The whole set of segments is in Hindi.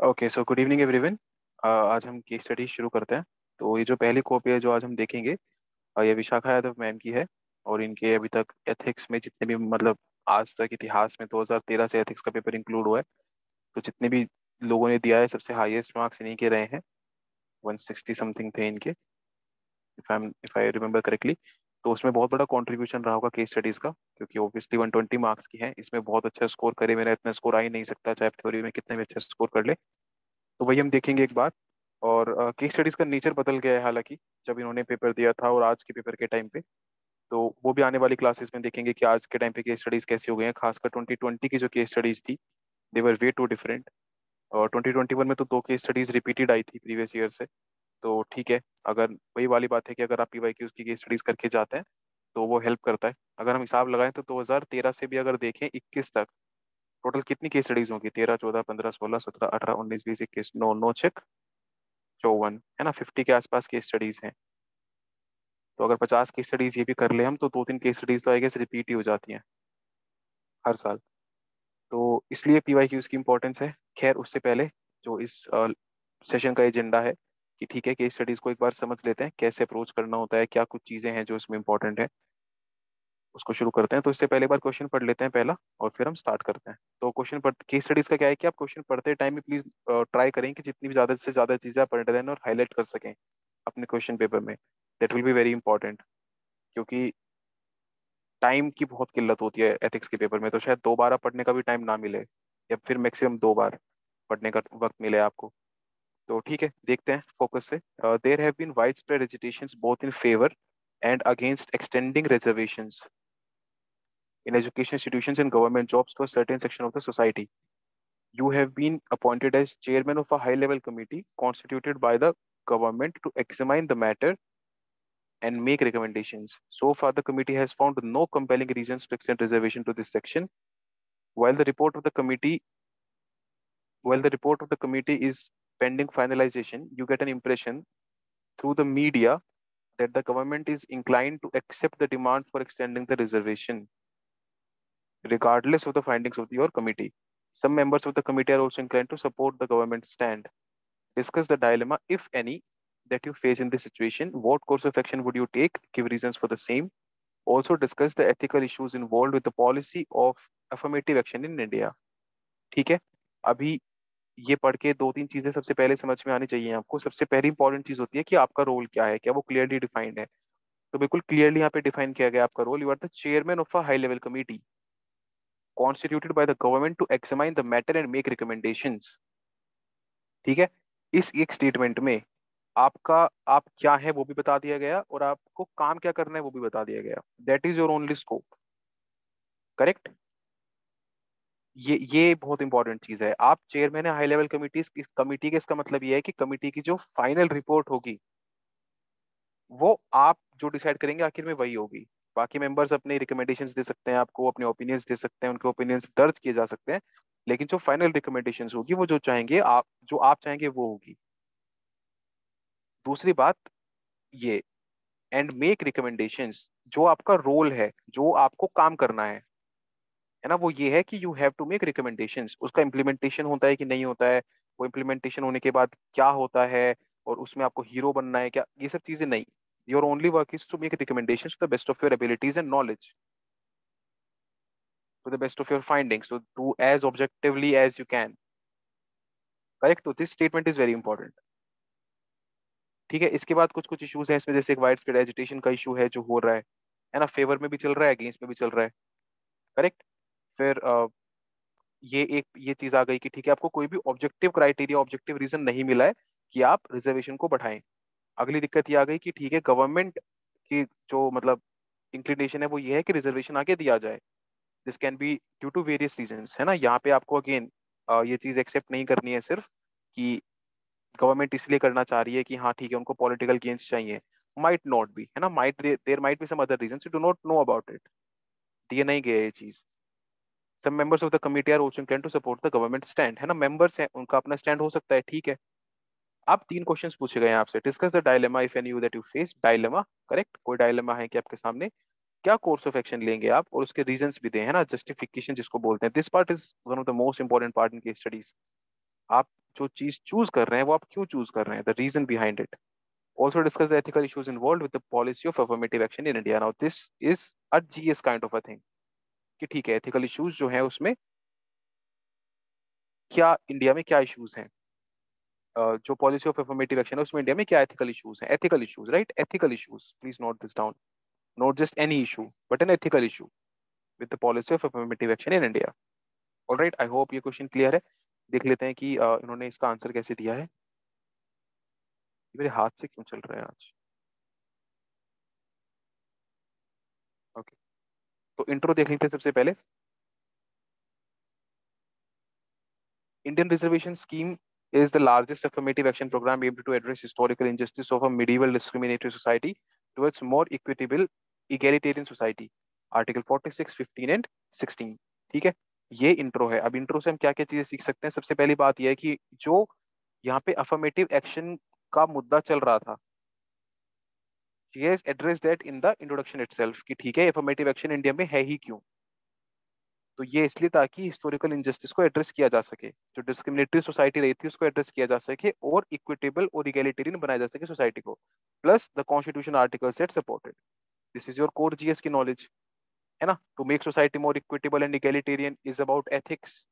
Okay so good evening everyone आज हम केस स्टडी शुरू करते हैं। तो ये जो पहली कॉपी है जो आज हम देखेंगे uh, ये विशाखा यादव मैम की है और इनके अभी तक एथिक्स में जितने भी मतलब आज तक इतिहास में 2013 से एथिक्स का पेपर इंक्लूड हुआ है तो जितने भी लोगों ने दिया है सबसे हाईएस्ट मार्क्स इन्हीं के रहे हैं। 160 समथिंग थे इनके if I if I remember correctly तो उसमें बहुत बड़ा कंट्रीब्यूशन रहा होगा केस स्टडीज़ का, क्योंकि ऑब्वियसली 120 मार्क्स की है, इसमें बहुत अच्छा स्कोर करे मेरा इतना स्कोर आ ही नहीं सकता, चाहे थ्योरी में कितने भी अच्छा स्कोर कर ले। तो वही हम देखेंगे एक बार, और केस स्टडीज़ का नेचर बदल गया है हालाँकि, जब इन्होंने पेपर दिया था और आज के पेपर के टाइम पे। तो वो भी आने वाली क्लासेस में देखेंगे कि आज के टाइम पे केस स्टडीज़ कैसी हो गई हैं, खासकर ट्वेंटी ट्वेंटी की जो केस स्टडीज़ थी they were way too different और ट्वेंटी ट्वेंटी वन में तो दो केस स्टडीज़ रिपीटेड आई थी प्रीवियस ईयर से। तो ठीक है, अगर वही वाली बात है कि अगर आप पी वाई की उसकी केस स्टडीज़ करके जाते हैं तो वो हेल्प करता है। अगर हम हिसाब लगाएँ तो 2013 से भी अगर देखें 21 तक टोटल कितनी केस स्टडीज़ होंगी? तेरह, चौदह, पंद्रह, सोलह, सत्रह, अठारह, उन्नीस, बीस, इक्कीस, नौ नौ छक चौवन, है ना? फिफ्टी के आसपास केस स्टडीज़ हैं। तो अगर पचास केस स्टडीज़ ये भी कर ले हम तो दो तीन केस स्टडीज़ तो आई गेस रिपीट ही हो जाती हैं, हर साल। तो इसलिए पी वाई की उसकी इम्पोर्टेंस है। खैर, उससे पहले जो इस सेशन का एजेंडा है कि ठीक है केस स्टडीज़ को एक बार समझ लेते हैं, कैसे अप्रोच करना होता है, क्या कुछ चीज़ें हैं जो इसमें इंपॉर्टेंट है। उसको शुरू करते हैं तो इससे पहले बार क्वेश्चन पढ़ लेते हैं पहला, और फिर हम स्टार्ट करते हैं। तो क्वेश्चन पढ़ केस स्टडीज़ का क्या है कि आप क्वेश्चन पढ़ते टाइम में प्लीज़ ट्राई करें कि जितनी भी ज़्यादा से ज़्यादा चीज़ें आप पढ़ दें और हाईलाइट कर सकें अपने क्वेश्चन पेपर में। That will be very important क्योंकि टाइम की बहुत किल्लत होती है एथिक्स के पेपर में तो शायद दो बार पढ़ने का भी टाइम ना मिले, या फिर मैक्सिमम दो बार पढ़ने का वक्त मिले आपको। तो ठीक है देखते हैं फोकस से there have been wide spread agitations both in favour and against extending reservations in education institutions and government jobs to a certain section of the society. You have been appointed as chairman of a high level committee constituted by the government to examine the matter and make recommendations. So far, the committee has found no compelling reasons to extend reservation to this section. While the report of the committee, while the report of the committee is pending finalization, you get an impression through the media that the government is inclined to accept the demand for extending the reservation regardless of the findings of your committee. Some members of the committee are also inclined to support the government's stand. Discuss the dilemma, if any, that you face in this situation. What course of action would you take? Give reasons for the same. Also discuss the ethical issues involved with the policy of affirmative action in India. ठीक है अभी ये पढ़ के दो तीन चीज़ें सबसे पहले समझ में आनी चाहिए आपको। सबसे पहली इंपॉर्टेंट चीज़ होती है कि आपका रोल क्या है, क्या वो क्लियरली डिफाइंड है। तो बिल्कुल क्लियरली यहाँ पे डिफाइन किया गया आपका role you are the chairman of a high level committee constituted by the government to examine the matter and make recommendations. ठीक है? इस एक स्टेटमेंट में आपका, आप क्या है वो भी बता दिया गया और आपको काम क्या करना है वो भी बता दिया गया। That is your only scope correct ये ये बहुत इंपॉर्टेंट चीज़ है। आप चेयरमैन है हाई लेवल कमिटी इस कमिटी के इसका मतलब ये है कि कमिटी की जो फाइनल रिपोर्ट होगी, वो आप जो डिसाइड करेंगे, आखिर में वही होगी। बाकी मेंबर्स अपने रिकमेंडेशंस दे सकते हैं, आपको अपने ओपिनियंस दे सकते हैं, उनके ओपिनियंस दर्ज किए जा सकते हैं, लेकिन जो फाइनल रिकमेंडेशंस होगी, वो जो चाहेंगे, आप, जो आप चाहेंगे, वो होगी। दूसरी बात ये एंड मेक रिकमेंडेशंस जो आपका रोल है, जो आपको काम करना है है ना, वो ये है कि you have to make recommendation उसका इम्प्लीमेंटेशन होता है कि नहीं होता है? वो इम्प्लीमेंटेशन होने के बाद क्या होता है? और उसमें आपको हीरो बनना है क्या? ये सब चीज़ें नहीं। Your only work is to make recommendation to the best of your abilities and knowledge to the best of your finding objectively as you can correct this statement is very important ठीक है, इसके बाद कुछ कुछ इशूज है, इसमें जैसे एक वाइड स्प्रेड एजुटेशन का इशू है जो हो रहा है। ना फेवर में भी चल रहा है अगेंस्ट में भी चल रहा है। करेक्ट फिर ये एक, ये चीज़ आ गई कि ठीक है, आपको कोई भी ऑब्जेक्टिव क्राइटेरिया ऑब्जेक्टिव रीजन नहीं मिला है कि आप रिजर्वेशन को बढ़ाएँ। अगली दिक्कत ये आ गई कि ठीक है गवर्नमेंट की जो मतलब इंक्लिनेशन है वो ये है कि रिजर्वेशन आगे दिया जाए। This can be due to various reason है ना? यहाँ पे आपको अगेन ये चीज़ एक्सेप्ट नहीं करनी है सिर्फ़ कि गवर्नमेंट इसलिए करना चाह रही है कि हाँ ठीक है, उनको पॉलिटिकल गेंस चाहिए। माइट नॉट बी है ना? Might there might be some other reason do not know about it दिए नहीं गए ये चीज़। सब members of the committee are also inclined to support the government stand है ना? मेंबर्स हैं उनका अपना स्टैंड हो सकता है ठीक है? आप तीन क्वेश्चंस पूछे गए हैं आपसे. Discuss the dilemma if any you that you face dilemma correct कोई डायलेमा है कि आपके सामने? क्या कोर्स ऑफ़ एक्शन लेंगे आप? और उसके रीजंस भी दें है ना? जस्टिफिकेशन जिसको बोलते हैं. This part is one of the most important part in case studies आप जो चीज़ चूज़ कर रहे हैं वो आप क्यों चूज़ कर रहे हैं? The reason behind it also discuss the ethical issues involved with the policy of affirmative action in India. Now, this is a GS kind of a thing. कि ठीक है एथिकल इश्यूज़ जो है उसमें क्या इंडिया में क्या इश्यूज़ हैं? जो पॉलिसी ऑफ़ अफर्मेटिव एक्शन है, उसमें इंडिया में क्या एथिकल इश्यूज़ हैं? Ethical issues right ethical issues please note this down note just any issue but an ethical issue with the policy of affirmative action in India alright I hope ये क्वेश्चन क्लियर है. देख लेते हैं कि इन्होंने इसका आंसर कैसे दिया है. मेरे हाथ से क्यों चल रहा है आज ओके तो इंट्रो देख लेते हैं सबसे पहले। Indian reservation scheme is the largest affirmative action program able to address historical injustice of a medieval discriminatory society towards more equitable egalitarian society article 46, 15 and 16 ठीक है? ये इंट्रो है। अब इंट्रो से हम क्या क्या चीज़ें सीख सकते हैं? सबसे पहली बात यह है कि जो यहाँ पे अफर्मेटिव एक्शन का मुद्दा चल रहा था has addressed that in the introduction itself कि ठीक है, affirmative action इंडिया में है ही क्यों? तो ये इसलिए ताकि हिस्टोरिकल इनजस्टिस को एड्रेस किया जा सके, जो डिस्क्रिमिनेटरी सोसाइटी रही थी, उसको एड्रेस किया जा सके और इक्विटेबल और इगेलिटेरियन बनाया जा सके सोसाइटी को। Plus the constitution article set supported this is your core GS की नॉलेज है ना? To make society more equitable and egalitarian is about ethics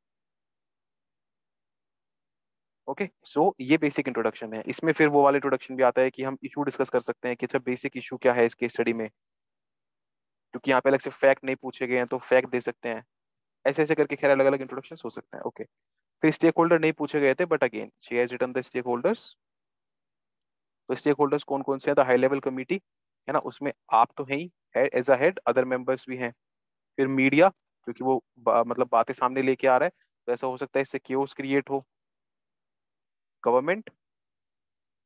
okay so ये बेसिक इंट्रोडक्शन है। इसमें फिर वो वाला इंट्रोडक्शन भी आता है कि हम इशू डिस्कस कर सकते हैं कि अच्छा बेसिक इशू क्या है इसके स्टडी में? क्योंकि यहाँ पे अलग से फैक्ट नहीं पूछे गए हैं तो फैक्ट दे सकते हैं। ऐसे ऐसे करके खैर अलग अलग इंट्रोडक्शन हो सकते हैं। ओके फिर स्टेक होल्डर नहीं पूछे गए थे but again she has return the stakeholders तो स्टेक होल्डर्स कौन कौन से हैं? द हाई लेवल कमिटी है ना? उसमें आप तो हैं ही as a head other members भी हैं। फिर मीडिया क्योंकि वो बा, मतलब बातें सामने लेके आ रहा है तो ऐसा हो सकता है इससे क्योस क्रिएट हो। गवर्नमेंट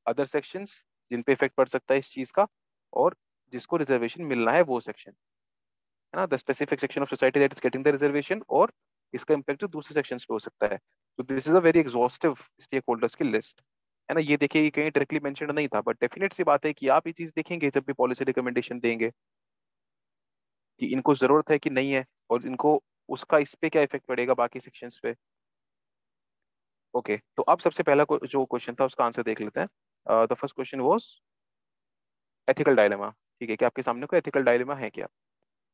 अदर सेक्शंस जिन पे इफ़ेक्ट पड़ सकता है इस चीज़ का और जिसको रिजर्वेशन मिलना है वो सेक्शन है ना? The specific section of society that is getting the reservation और इसका इम्पैक्ट जो दूसरे सेक्शंस पे हो सकता है। तो this is a very exhaustive stakeholders की लिस्ट है ना? ये देखिए ये कहीं डायरेक्टली मेंशन नहीं था बट डेफिनेट सी बात है कि आप ये चीज़ देखेंगे, जब भी पॉलिसी रिकमेंडेशन देंगे, कि इनको ज़रूरत है कि नहीं है और इनको उसका इस पे क्या इफ़ेक्ट पड़ेगा बाकी सेक्शंस पे? ओके okay, तो अब सबसे पहला जो क्वेश्चन था उसका आंसर देख लेते हैं। The first question was ethical dilemma ठीक है क्या आपके सामने कोई एथिकल डायलेमा है क्या?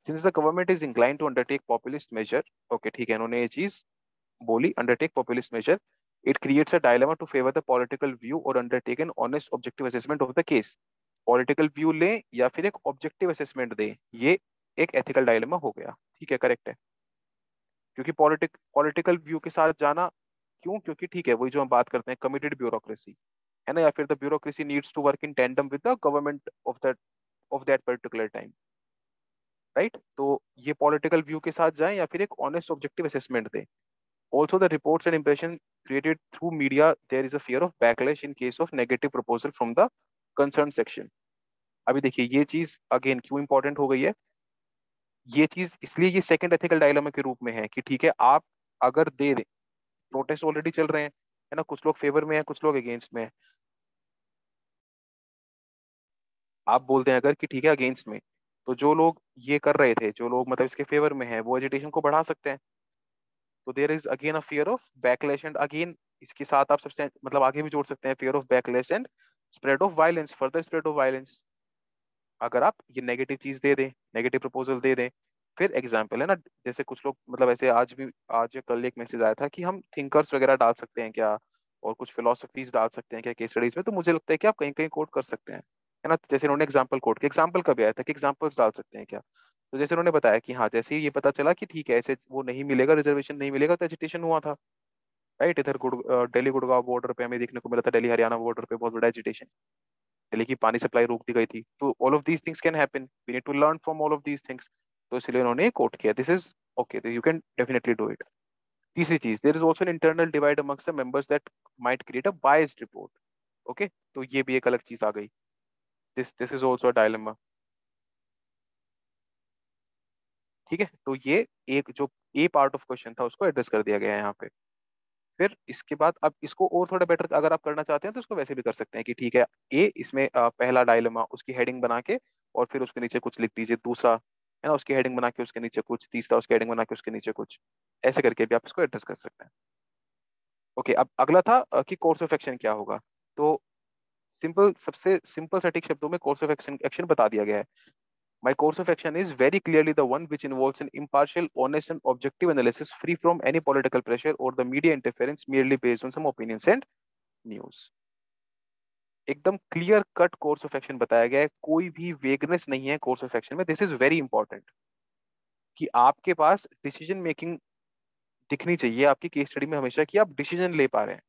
Since the government is incline to undertake populist measure okay ठीक है इन्होंने ये चीज़ बोली undertake populist measure it creates a dilemma to favour the political view और undertake an honest objective assessment of the case political view ले या फिर एक ऑब्जेक्टिव असेसमेंट दे ये एक एथिकल डायलेमा हो गया। ठीक है करेक्ट है। क्योंकि पॉलिटिक पॉलिटिकल व्यू के साथ जाना क्यों? क्योंकि ठीक है, वही जो हम बात करते हैं कमिटेड ब्यूरोक्रेसी है ना? या फिर the bureaucracy needs to work in tandem with the government of that of that particular time right तो ये पॉलिटिकल व्यू के साथ जाए या फिर एक ऑनेस्ट ऑब्जेक्टिव असेसमेंट दे। Also, the reports and impression created through media, there is a fear of backlash in case of negative proposal from the concerned section. अभी देखिए, ये चीज़ अगेन क्यों इंपॉर्टेंट हो गई है? ये चीज़ इसलिए ये सेकंड एथिकल डायलमा के रूप में है कि ठीक है, आप अगर दे दें प्रोटेस्ट ऑलरेडी चल रहे हैं, है ना? कुछ लोग फेवर में है, कुछ लोग अगेंस्ट में है। आप बोलते हैं अगर कि ठीक है अगेंस्ट में तो जो लोग ये कर रहे थे, जो लोग मतलब इसके फेवर में है, वो एजुटेशन को बढ़ा सकते हैं। तो there is again a fear of backlash and again इसके साथ आप सबसे मतलब आगे भी जोड़ सकते हैं fear of backlash and spread of violence further spread of violence अगर आप ये नेगेटिव चीज़ दे दें नेगेटिव प्रपोजल दे दें फिर एग्ज़ाम्पल है ना, जैसे कुछ लोग मतलब ऐसे आज भी, आज या कल एक मैसेज आया था कि हम थिंकर्स वगैरह डाल सकते हैं क्या? और कुछ फिलोसफीज डाल सकते हैं क्या केस स्टडीज़ में? तो मुझे लगता है कि आप कहीं कहीं कोट कर सकते हैं, है ना? जैसे उन्होंने एग्ज़ाम्पल कोट किया एग्ज़ाम्पल कब आया था कि एग्जाम्पल्स डाल सकते हैं क्या? तो जैसे उन्होंने बताया कि हाँ जैसे ये पता चला कि ठीक है, ऐसे वो नहीं मिलेगा रिजर्वेशन नहीं मिलेगा तो एजिटेशन हुआ था राइट इधर गुड़ गुड़गांव बॉर्डर पे हमें देखने को मिला था, दिल्ली हरियाणा बॉर्डर पे बहुत बड़ा एजिटेशन दिल्ली की पानी सप्लाई रोक दी गई थी। तो all of these things can happen we need to learn from all of these things तो इसलिए उन्होंने कोट किया। This is okay you can definitely do it तीसरी चीज़ there is also an internal divide amongst the members that might create a biased report okay तो ये भी एक अलग चीज़ आ गई। This this is also a dilemma ठीक है तो ये एक जो ए पार्ट ऑफ़ क्वेश्चन था, उसको एड्रेस कर दिया गया है यहाँ पे। फिर इसके बाद अब इसको और थोड़ा बेटर अगर आप करना चाहते हैं तो इसको वैसे भी कर सकते हैं कि ठीक है ए इसमें पहला डायलेमा उसकी हेडिंग बना के और फिर उसके नीचे कुछ लिख दीजिए, दूसरा है ना उसकी हेडिंग बना के उसके नीचे कुछ तीसरा उसकी हेडिंग बना के उसके नीचे कुछ ऐसे करके भी आप इसको एड्रेस कर सकते हैं ओके अब अगला था कि कोर्स ऑफ़ एक्शन क्या होगा तो सिंपल सबसे सिंपल सटीक शब्दों में कोर्स ऑफ़ एक्शन एक्शन बता दिया गया है My course of action is very clearly the one which involves an impartial, honest, and objective analysis free from any political pressure or the media interference merely based on some opinions and news. एकदम clear cut course of action बताया गया है। कोई भी वेगनेस नहीं है कोर्स ऑफ़ एक्शन में। दिस इज़ वेरी इंपॉर्टेंट कि आपके पास डिसीज़न मेकिंग दिखनी चाहिए आपकी केस स्टडी में हमेशा कि आप डिसीज़न ले पा रहे हैं।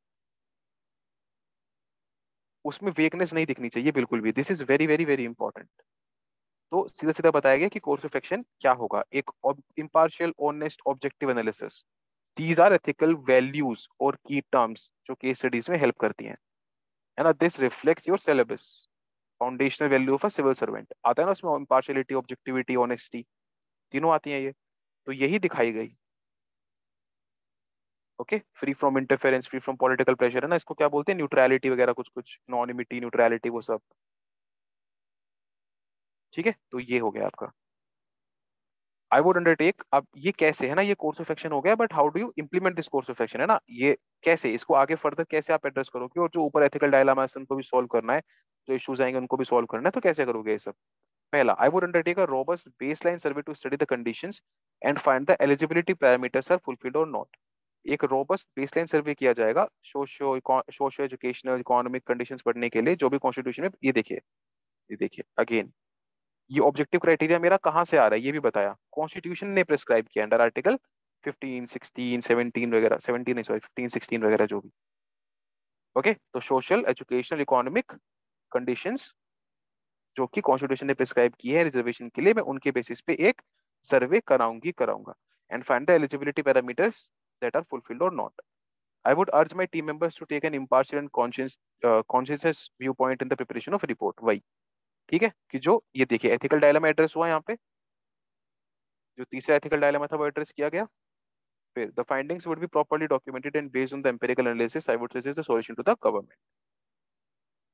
उसमें वेगनेस नहीं दिखनी चाहिए बिल्कुल भी। This is very very very important तो सीधा सीधा बताया गया कि कोर्स ऑफ़ एक्शन क्या होगा। एक impartial honest objective analysis these are ethical values और की टर्म्स जो केस स्टडीज़ में हेल्प करती हैं। है ना this reflects your syllabus foundational value of a civil servant आता है ना उसमें इम्पार्शियलिटी ऑब्जेक्टिविटी ऑनेस्टी तीनों आती हैं ये। तो यही दिखाई गई। Okay free from interference free from political pressure है ना? इसको क्या बोलते हैं? न्यूट्रलिटी वगैरह कुछ कुछ नॉनिमिटी न्यूट्रलिटी वो सब। ठीक है? तो ये हो गया आपका। आई वुड अंडरटेक अब ये कैसे है ना, ये कोर्स ऑफ़ एक्शन हो गया but how do you implement this course of action है ना? ये कैसे, इसको आगे फर्दर कैसे आप एड्रेस करोगे? और जो ऊपर एथिकल डायलामा है, उनको भी सॉल्व करना है, जो इश्यूज़ आएँगे, उनको भी सॉल्व करना है तो कैसे करोगे ये सब? पहला I would undertake a robust baseline survey to study the conditions and find the eligibility parameters are fulfilled और नॉट एक रोबस्ट बेसलाइन सर्वे किया जाएगा socio socio educational economic conditions पढ़ने के लिए, जो भी कॉन्स्टिट्यूशन में, ये देखिए ये देखिए अगेन ये ऑब्जेक्टिव क्राइटेरिया मेरा कहाँ से आ रहा है ये भी बताया। कॉन्स्टिट्यूशन ने प्रिस्क्राइब किया अंडर आर्टिकल 15, 16, 17 वगैरह 17 नहीं सॉरी 15, 16 वगैरह जो भी। Okay okay? तो सोशल एजुकेशनल इकोनॉमिक कंडीशंस जो कि कॉन्स्टिट्यूशन ने प्रिस्क्राइब की है रिजर्वेशन के लिए मैं उनके बेसिस पे एक सर्वे कराऊँगी कराऊँगा। And find the eligibility parameters that are fulfilled और नॉट I? ठीक है? कि जो, ये देखिए एथिकल डायलमा एड्रेस हुआ यहाँ पे। जो तीसरा एथिकल डायलमा था, वो एड्रेस किया गया। फिर the findings would be properly documented and based on the empirical analysis I would suggest the solution to the government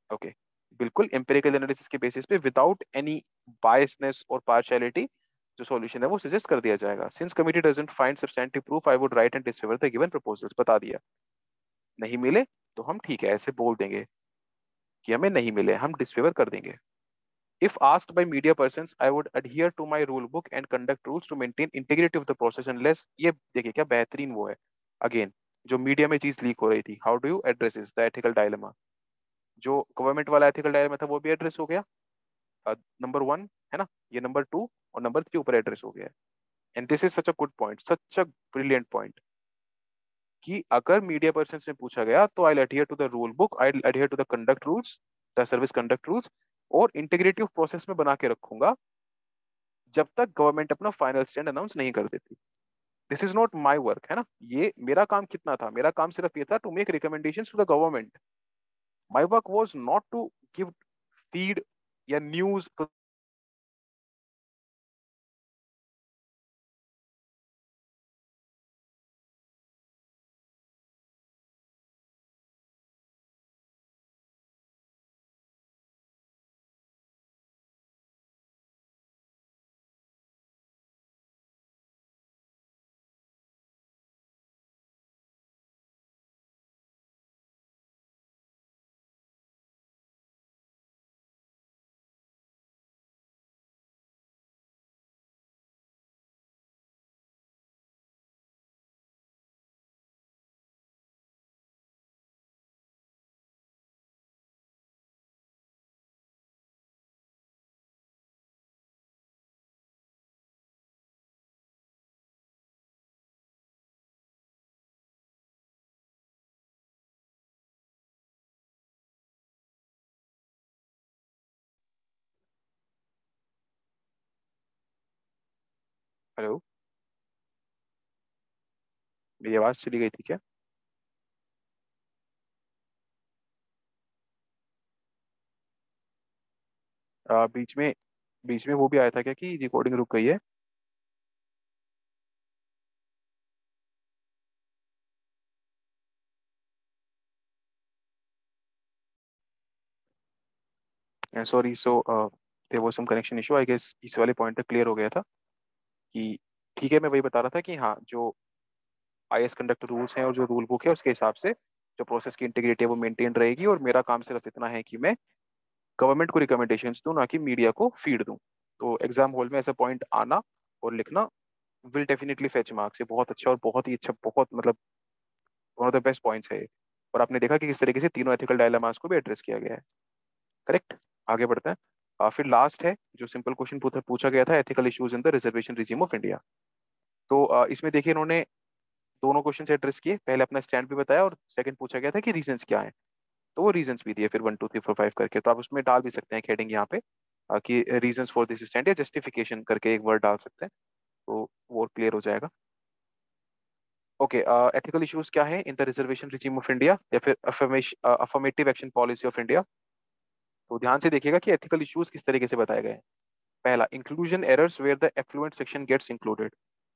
okay बिल्कुल एम्पिरिकल एनालिसिस के बेसिस पे विदाउट एनी बायसनेस और पार्शियलिटी जो सॉल्यूशन है, वो सजेस्ट कर दिया जाएगा। Since committee doesn't find substantive proof I would write and disfavour the given proposals बता दिया। नहीं मिले तो हम ठीक है, ऐसे बोल देंगे कि हमें नहीं मिले, हम डिसफेवर कर देंगे। If asked by media persons, I would adhere to my rule book and conduct rules to maintain integrity of the process unless ये देखिए क्या बेहतरीन वो है। अगेन जो मीडिया में चीज़ लीक हो रही थी how do you address is the ethical dilemma जो गवर्नमेंट वाला एथिकल डायलेमा था वो भी एड्रेस हो गया। नंबर uh, वन है ना? ये नंबर टू और नंबर थ्री ऊपर एड्रेस हो गया and this is such a good point such a brilliant point कि अगर मीडिया पर्सन में पूछा गया तो I adhere to the rule book I adhere to the conduct rules the service conduct rules और इंटीग्रेटिव प्रोसेस में बना के रखूँगा, जब तक गवर्नमेंट अपना फाइनल स्टैंड अनाउंस नहीं कर देती। This is not my work है ना? ये मेरा काम कितना था? मेरा काम सिर्फ़ ये था to make recommendation to the government my work was not to give feed या न्यूज़ हेलो? मेरी आवाज़ चली गई थी क्या? आ, बीच में बीच में वो भी आया था क्या कि रिकॉर्डिंग रुक गई है? Sorry so there was some connection issue I guess इस वाले पॉइंट तक क्लियर हो गया था। कि ठीक है, मैं वही बता रहा था कि हाँ जो आई एस कंडक्ट रूल्स हैं और जो रूल बुक है, उसके हिसाब से जो प्रोसेस की इंटीग्रिटी है, वो मेंटेन रहेगी और मेरा काम सिर्फ़ इतना है कि मैं गवर्नमेंट को रिकमेंडेशन दूँ, ना कि मीडिया को फ़ीड दूँ। तो एग्ज़ाम हॉल में ऐसा पॉइंट आना और लिखना विल डेफिनेटली फेच मार्क्स ये बहुत अच्छा और बहुत ही अच्छा बहुत मतलब one of the best points है और आपने देखा कि किस तरीके से तीनों एथिकल डायलामास को भी एड्रेस किया गया है। करेक्ट आगे बढ़ते हैं। फिर लास्ट है, जो सिंपल क्वेश्चन पूछा गया था ethical issues in the reservation regime of India तो इसमें देखिए इन्होंने दोनों क्वेश्चन एड्रेस किए। पहले अपना स्टैंड भी बताया और सेकंड पूछा गया था कि रीजंस क्या है। तो वो रीजंस भी दिए, फिर one two three four five करके। तो आप उसमें डाल भी सकते हैं हेडिंग यहाँ पे कि रीजंस फॉर दिस स्टैंड या जस्टिफिकेशन करके एक वर्ड डाल सकते हैं। तो वो क्लियर हो जाएगा। ओके एथिकल इश्यूज़ क्या है? In the reservation regime of India या फिर affirmative action policy of India तो ध्यान से देखिएगा कि एथिकल इश्यूज़ किस तरीके से बताए गए हैं। पहला inclusion errors where the affluent section gets included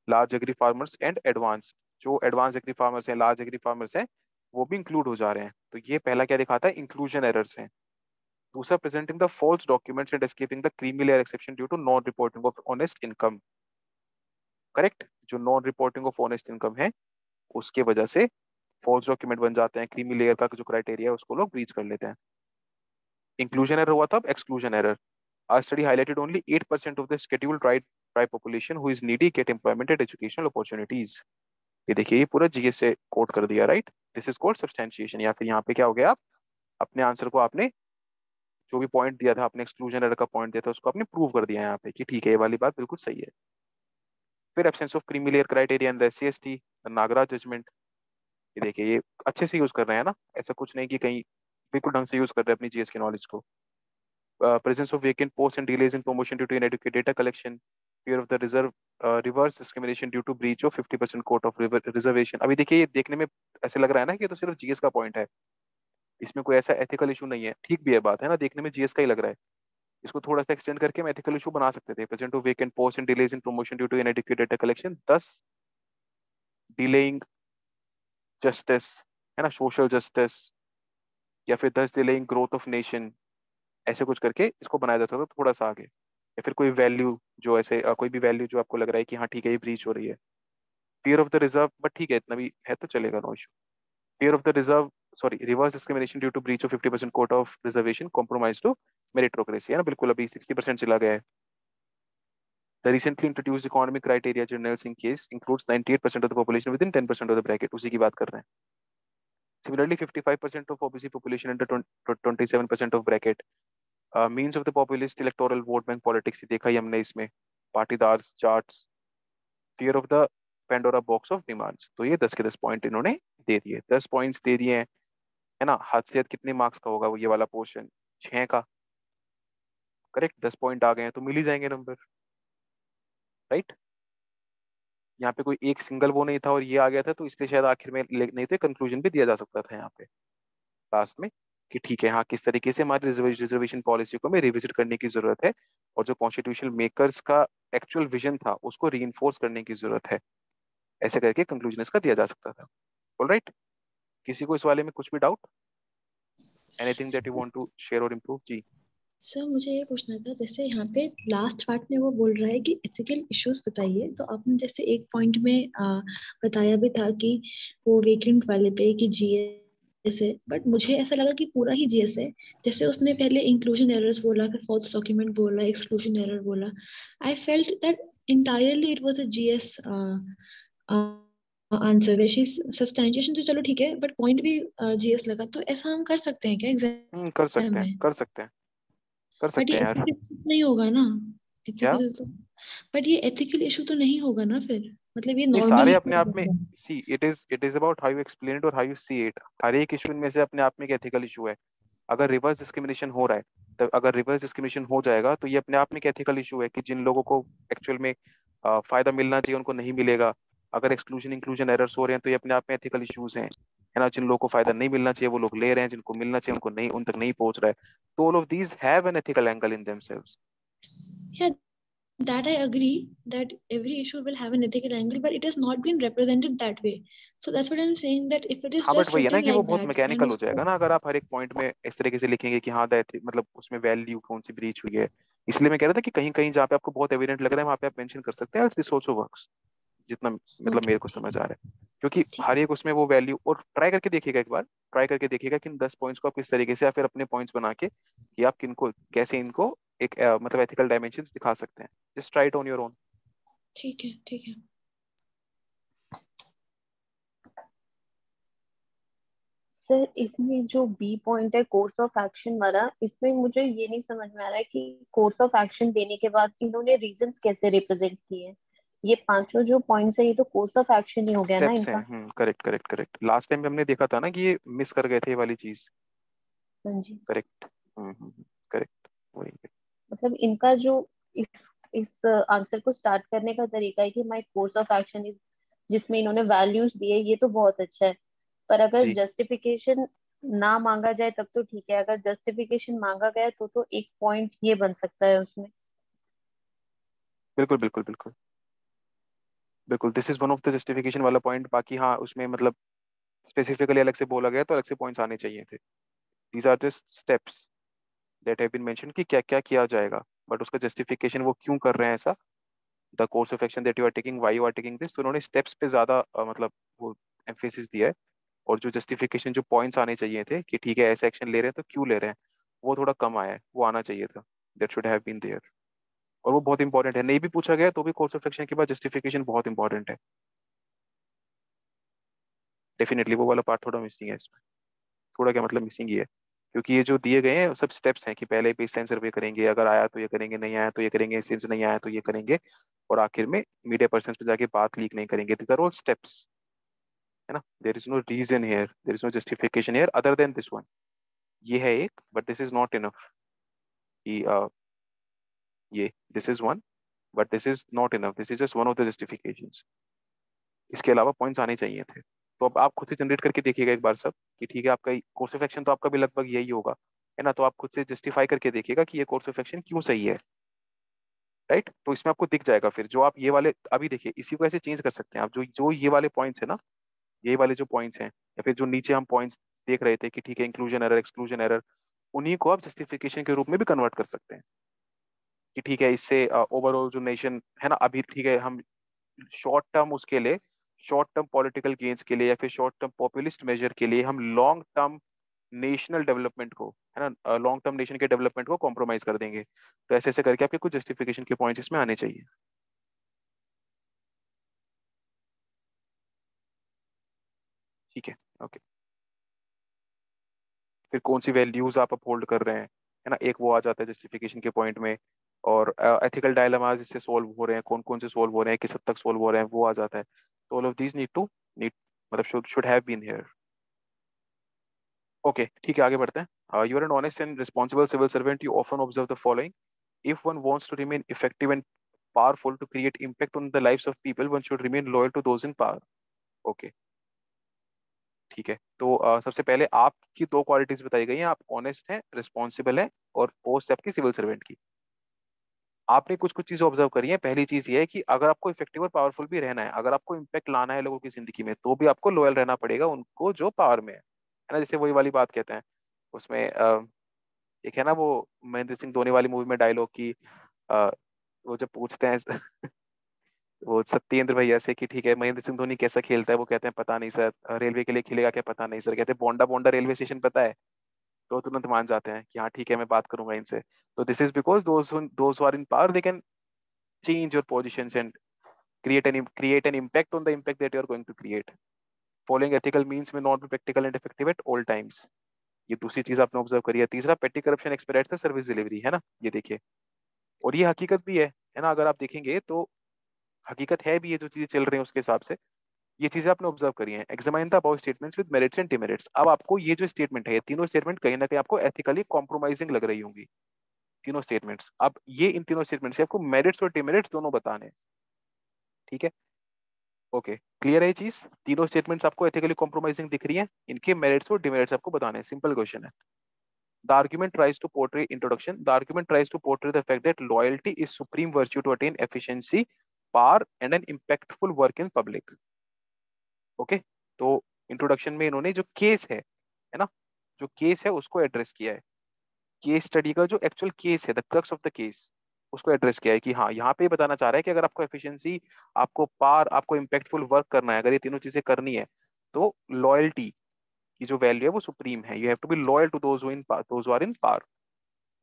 large agri farmers and advance जो एडवांस एग्री फार्मर्स हैं लार्ज एग्री फार्मर्स हैं, वो भी इंक्लूड हो जा रहे हैं। तो ये पहला क्या दिखाता है? इंक्लूजन एरर्स हैं। दूसरा presenting the false documents and escaping the creamy layer exception due to non reporting of honest income correct जो non reporting of honest income है, उसके वजह से फॉल्स डॉक्यूमेंट बन जाते हैं। क्रीमी लेयर का जो क्राइटेरिया है, उसको लोग ब्रीच कर लेते हैं। इंक्लूजन एरर हुआ था exclusion error Our study highlighted only 8% of the scheduled tribe, tribe population who is needy get employment and educational opportunities. ये देखिए ये पूरा जीएस से कोट कर दिया right this is called substantiation या फिर यहाँ पे क्या हो गया? आप अपने आंसर को आपने जो भी पॉइंट दिया था अपने एक्सक्लूजन एरर का पॉइंट दिया था उसको आपने प्रूव कर दिया यहाँ पे कि ठीक है ये वाली बात बिल्कुल सही है। फिर absence of creamy layer criteria in the SC ST Nagaraj judgment ये देखिए ये अच्छे से यूज़ कर रहे हैं ना? ऐसा कुछ नहीं कि कहीं बिल्कुल ढंग से यूज़ कर रहे हैं अपनी जीएस के। नॉलेज को presence of posts and delays in promotion due to inadequate data collection, fear of the reserve uh, reverse discrimination due to breach of 50% quota of reservation. अभी देखिए ये देखने में ऐसे लग रहा है ना कि तो सिर्फ़ जीएस का पॉइंट है। इसमें कोई ऐसा एथिकल इशू नहीं है। ठीक भी है बात है ना? देखने में जीएस का ही लग रहा है। इसको थोड़ा सा एक्सटेंड करके हम एथिकल इशू बना सकते थे। Present of vacant post and delays in promotion due to inadequate data collection thus delaying justice है ना? सोशल जस्टिस या फिर thus delaying growth of nation ऐसे कुछ करके इसको बनाया जा सकता थोड़ा सा आगे या फिर कोई वैल्यू जो ऐसे कोई भी वैल्यू जो आपको लग रहा है कि हाँ ठीक है, ये ब्रीच हो रही है fear of the reserve but ठीक है, इतना भी है तो चलेगा no issue fear of the reserve sorry reverse discrimination due to breach of 50% quota of reservation compromise to meritocracy है ना बिल्कुल, अभी 60% चला गया है The recently introduced economic criteria journals in case, includes 98% of the population within 10% of the bracket. उसी की बात कर रहे हैं. Similarly, 55% of OBC population under 27% of bracket. Means of the populist electoral vote bank politics देखा ही हमने इसमें Patidar charts fear of the Pandora box of demands तो ये दस के दस पॉइंट इन्होंने दे दिए। दस पॉइंट्स दे दिए हैं। है ना? हद कितने मार्क्स का होगा वो ये वाला पोर्शन छह का। करेक्ट दस पॉइंट आ गए हैं तो मिल ही जाएँगे नंबर राइट यहाँ पे कोई एक सिंगल वो नहीं था और ये आ गया था तो इसलिए शायद आखिर में नहीं तो कंक्लूजन भी दिया जा सकता था यहाँ पे। लास्ट में कि ठीक है हाँ किस तरीके से हमारी रिजर्वेशन पॉलिसी को हमें रिविजिट करने की ज़रूरत है और जो कॉन्स्टिट्यूशन मेकर्स का एक्चुअल विजन था, उसको री करने की ज़रूरत है। ऐसे करके कंक्लूजन इसका दिया जा सकता था। ऑल राइट किसी को इस वाले में कुछ भी doubt anything that you want to share और इम्प्रूव जी। सर मुझे ये पूछना था जैसे यहाँ पे लास्ट पार्ट में वो बोल रहा है कि एथिकल इश्यूज़ बताइए तो आपने जैसे एक पॉइंट में आ, बताया भी था कि वो वेकेंट वाले पे कि जीएस है बट मुझे ऐसा लगा कि पूरा ही जीएस है। जैसे उसने पहले इंक्लूजन एरर्स बोला फिर फॉल्स डॉक्यूमेंट बोला एक्सक्लूजन एरर बोला। I felt that entirely it was a GS answer वैसे सब्सटेंशिएशन तो चलो ठीक है बट पॉइंट भी जीएस लगा तो ऐसा हम कर सकते हैं क्या? एग्ज़ाम हम्म, कर सकते हैं कर सकते हैं। कर सकते हैं यार। नहीं होगा ना? एथिकल तो बट ये एथिकल इशू तो नहीं होगा ना फिर? मतलब ये नॉर्मल सारे अपने आप में see it is it is about how you explain it और हाउ यू सी इट हर एक इशू में से अपने आप में एक एथिकल इशू है। अगर रिवर्स डिस्क्रिमिनेशन हो रहा है तो अगर रिवर्स डिस्क्रिमिनेशन हो जाएगा तो ये अपने आप में एक एथिकल इशू है कि जिन लोगों को एक्चुअल में फ़ायदा मिलना चाहिए उनको नहीं मिलेगा। अगर एक्सक्लूजन इंक्लूजन एरर्स हो रहे हैं तो ये अपने आप में एथिकल इश्यूज़ हैं। है ना? जिन लोगों को फ़ायदा नहीं मिलना चाहिए वो लोग ले रहे हैं जिनको मिलना चाहिए उनको नहीं उन तक नहीं पहुँच रहा है। तो all of these have an ethical angle in themselves that I agree that every issue will have an ethical angle, but it has not been represented that way. So that's what I'm saying that if it is हाँ, just है ना कि like वो बहुत मैकेनिकल हो जाएगा ना अगर आप हर एक पॉइंट में इस तरीके से लिखेंगे कि हाँ मतलब उसमें वैल्यू कौन सी ब्रीच हुई है। इसलिए मैं कह रहा था कि कहीं कहीं जहाँ पे आपको बहुत एविडेंट लग रहा है वहाँ पे आप मेंशन कर सकते हैं दिस आल्सो वर्क्स जितना मतलब मेरे को समझ आ रहा है। क्योंकि हर एक उसमें वो वैल्यू और ट्राई करके देखिएगा एक बार। ट्राई करके देखिएगा कि इन दस पॉइंट्स को आप किस तरीके से या फिर अपने पॉइंट्स बना के कि आप किनको कैसे इनको एक uh, मतलब एथिकल डायमेंशंस दिखा सकते हैं। Just try it on your own ठीक है ठीक है। सर इसमें जो बी पॉइंट है कोर्स ऑफ़ एक्शन वाला इसमें मुझे ये नहीं समझ में आ रहा है कि कोर्स ऑफ़ एक्शन देने के बाद इन्होंने रीजन कैसे रिप्रेजेंट किए ये पाँचों जो पॉइंट्स है ये तो कोर्स ऑफ़ एक्शन ही हो गया ना इनका। Correct correct correct last time हमने देखा था ना कि ये मिस कर गए थे ये वाली चीज़। हाँ जी। करेक्ट करेक्ट वही मतलब इनका जो इस इस आंसर को स्टार्ट करने का तरीका है कि my course of action is जिसमें इन्होंने वैल्यूज़ दिए ये तो बहुत अच्छा है। पर अगर जस्टिफिकेशन ना मांगा जाए तब तो ठीक है। अगर जस्टिफिकेशन मांगा गया तो तो एक पॉइंट ये बन सकता है उसमें। बिल्कुल बिल्कुल बिल्कुल। बिल्कुल this is one of the justification वाला पॉइंट बाकी हाँ उसमें मतलब स्पेसिफिकली अलग से बोला गया तो अलग से पॉइंट्स आने चाहिए थे। These are just steps that have been mention कि क्या क्या किया जाएगा। बट उसका जस्टिफिकेशन वो क्यों कर रहे हैं ऐसा? The course of action that you are taking why you are taking this तो उन्होंने स्टेप्स पे ज़्यादा मतलब वो एम्फेसिस दिया है। और जो जस्टिफिकेशन जो पॉइंट्स आने चाहिए थे कि ठीक है, ऐसे एक्शन ले रहे हैं तो क्यों ले रहे हैं? वो थोड़ा कम आया है, वो आना चाहिए था। That should have been there और वो बहुत इंपॉर्टेंट है। नहीं भी पूछा गया तो भी कोर्स ऑफ़ एक्शन के बाद जस्टिफिकेशन बहुत इंपॉर्टेंट है। डेफिनेटली वो वाला पार्ट थोड़ा मिसिंग है इसमें। थोड़ा क्या मतलब मिसिंग ही है। क्योंकि ये जो दिए गए हैं, सब स्टेप्स हैं कि पहले बेस लाइन सर्वे करेंगे, अगर आया तो ये करेंगे, नहीं आया तो ये करेंगे सिंस नहीं आया तो ये करेंगे और आखिर में मीडिया पर्सन पे जाके बात लीक नहीं करेंगे। दिस आर ऑल स्टेप्स है ना? There is no reason here there is no justification here other than this one ये है एक but this is not enough कि ये this is one but this is not enough this is just one of the justification इसके अलावा पॉइंट्स आने चाहिए थे। तो अब आप खुद से जनरेट करके देखिएगा एक बार सब कि ठीक है, आपका कोर्स ऑफ़ एक्शन तो आपका भी लगभग यही होगा, है ना? तो आप खुद से जस्टिफाई करके देखिएगा कि ये कोर्स ऑफ़ एक्शन क्यों सही है। राइट तो इसमें आपको दिख जाएगा फिर। जो आप ये वाले, अभी देखिए, इसी को ऐसे चेंज कर सकते हैं आप। जो जो ये वाले पॉइंट्स है ना, ये वाले जो पॉइंट्स हैं, या फिर जो नीचे हम पॉइंट्स देख रहे थे कि ठीक है इंक्लूजन एरर एक्सक्लूजन एरर उन्हीं को आप जस्टिफिकेशन के रूप में भी कन्वर्ट कर सकते हैं। कि ठीक है, इससे ओवरऑल जो नेशन है ना, अभी ठीक है, हम शॉर्ट टर्म उसके लिए शॉर्ट टर्म पॉलिटिकल गेन्स के लिए या फिर शॉर्ट टर्म पॉपुलिस्ट मेजर के लिए हम लॉन्ग टर्म नेशनल डेवलपमेंट को, है ना लॉन्ग टर्म नेशन के डेवलपमेंट को कॉम्प्रोमाइज कर देंगे। तो ऐसे ऐसे करके आपके कुछ जस्टिफिकेशन के पॉइंट्स इसमें आने चाहिए। ठीक है ओके फिर कौन सी वैल्यूज़ आप अपहोल्ड कर रहे हैं, है ना, एक वो आ जाता है जस्टिफिकेशन के पॉइंट में और एथिकल डायलमाज इससे सोल्व हो रहे हैं कौन कौन से सोल्व हो रहे हैं किस हद तक सोल्व हो रहे हैं वो आ जाता है। तो all of these need to need मतलब should should have been here okay ठीक है आगे बढ़ते हैं। You are an honest and responsible civil servant you often observe the following if one wants to remain effective and powerful to create impact on the lives of people one should remain loyal to those in power. Okay. ठीक है तो uh, सबसे पहले आपकी दो क्वालिटीज बताई गई हैं आप ऑनेस्ट हैं रिस्पॉन्सिबल हैं और पोस्ट आपकी सिविल सर्वेंट की। आपने कुछ कुछ चीज़ें ऑब्ज़र्व करी है। पहली चीज़ ये है कि अगर आपको इफ़ेक्टिव और पावरफुल भी रहना है, अगर आपको इम्पैक्ट लाना है लोगों की ज़िंदगी में तो भी आपको लॉयल रहना पड़ेगा उनको जो पावर में है। ना? जैसे वही वाली बात कहते हैं, उसमें एक है ना वो महेंद्र सिंह धोनी वाली मूवी में डायलॉग की वो जब पूछते हैं वो सत्येंद्र भैया से कि, ठीक है, महेंद्र सिंह धोनी कैसा खेलता है? वो कहते हैं, पता नहीं सर, रेलवे के लिए खेलेगा क्या? पता नहीं सर। कहते हैं बोंडा बोंडा रेलवे स्टेशन पता है? तो तुरंत मान जाते हैं कि हाँ ठीक है, मैं बात करूँगा इनसे। तो this is because are in power they can change your position and an create an impact on the impact that you are going to create. Following ethical means may not be practical and effective at all times. ये दूसरी चीज़ आपने ऑब्ज़र्व करी है। तीसरा पेटी करप्शन एक्सपेक्ट था सर्विस डिलीवरी है ना? ये देखिए। और ये हकीकत भी है है ना? अगर आप देखेंगे तो हकीकत है भी ये जो चीज़ें चल रही हैं उसके हिसाब से। ये चीज़ें आपने ऑब्ज़र्व करी हैं। Examine the about statements with merits and demerits अब आपको ये जो स्टेटमेंट है ये तीनों स्टेटमेंट कहीं ना कहीं आपको एथिकली कॉम्प्रोमाइजिंग लग रही होंगी। तीनों स्टेटमेंट्स अब ये इन तीनों स्टेटमेंट्स आपको मेरिट्स और डिमेरिट्स दोनों बताने ठीक है? ओके क्लियर है चीज़? तीनों स्टेटमेंट्स आपको एथिकली कॉम्प्रोमाइजिंग दिख रही है। इनके मेरिट्स और डिमेरिट्स आपको बताने सिंपल क्वेश्चन है। The argument tries to portray introduction. The argument tries to portray the fact that loyalty is supreme virtue to attain efficiency, power, and an impactful work in public. Okay? तो इंट्रोडक्शन में इन्होंने जो केस है है ना? जो केस है, उसको एड्रेस किया है। केस स्टडी का जो एक्चुअल केस है the crux of the case उसको एड्रेस किया है कि हाँ यहाँ पे बताना चाह रहा है कि अगर आपको एफिशिएंसी आपको पार आपको इम्पैक्टफुल वर्क करना है, अगर ये तीनों चीज़ें करनी है तो लॉयल्टी की जो वैल्यू है, वो सुप्रीम है। You have to be loyal to those in those are in power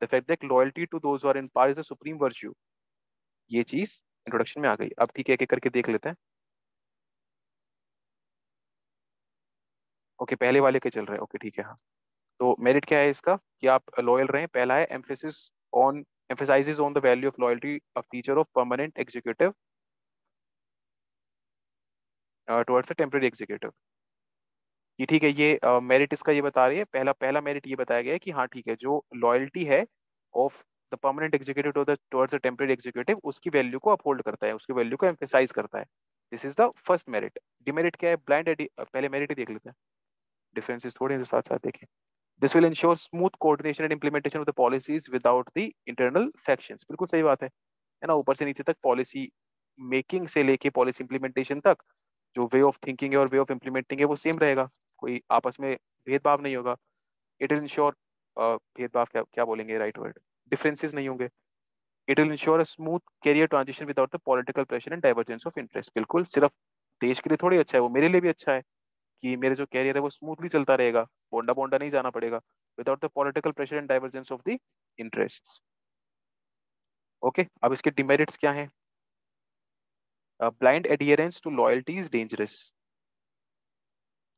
the fact that loyalty to those are in power is a supreme virtue ये चीज़ इंट्रोडक्शन में आ गई। अब ठीक है एक एक करके देख लेते हैं। ओके पहले वाले के चल रहे हैं। ओके ठीक है हाँ। तो मेरिट क्या है इसका? कि आप लॉयल रहें पहला है emphasis on on the value of loyalty a feature of permanent executive uh, towards a temporary executive कि ठीक है ये मेरिट uh, इसका ये बता रही है। पहला पहला मेरिट ये बताया गया है कि हाँ ठीक है जो लॉयल्टी है of the permanent executive to towards the temporary executive उसकी वैल्यू को अपहोल्ड करता है उसकी वैल्यू को एम्फेसाइज करता है। This is the first merit demerit क्या है? ब्लाइंड पहले मेरिट ही देख लेते हैं। डिफरेंसेस थोड़े जो साथ साथ देखें। This will ensure smooth coordination and implementation of the policies without the internal factions बिल्कुल सही बात है। है ना? ऊपर से नीचे तक पॉलिसी मेकिंग से लेके पॉलिसी इंप्लीमेंटेशन तक जो वे ऑफ़ थिंकिंग है और वे ऑफ़ इंप्लीमेंटिंग है वो सेम रहेगा। कोई आपस में भेदभाव नहीं होगा। इट विल इंश्योर भेदभाव क्या क्या बोलेंगे? राइट वर्ड डिफरेंसेस नहीं होंगे। It will ensure a smooth career transition without the political pressure and divergence of interest बिल्कुल, सिर्फ़ देश के लिए थोड़ी अच्छा है, वो मेरे लिए भी अच्छा है। कि मेरे जो कैरियर है वो स्मूथली चलता रहेगा बोंडा बोंडा नहीं जाना पड़ेगा without the political pressure and divergence of the interest okay अब इसके डिमेरिट्स क्या हैं? Blind adherence to loyalty is dangerous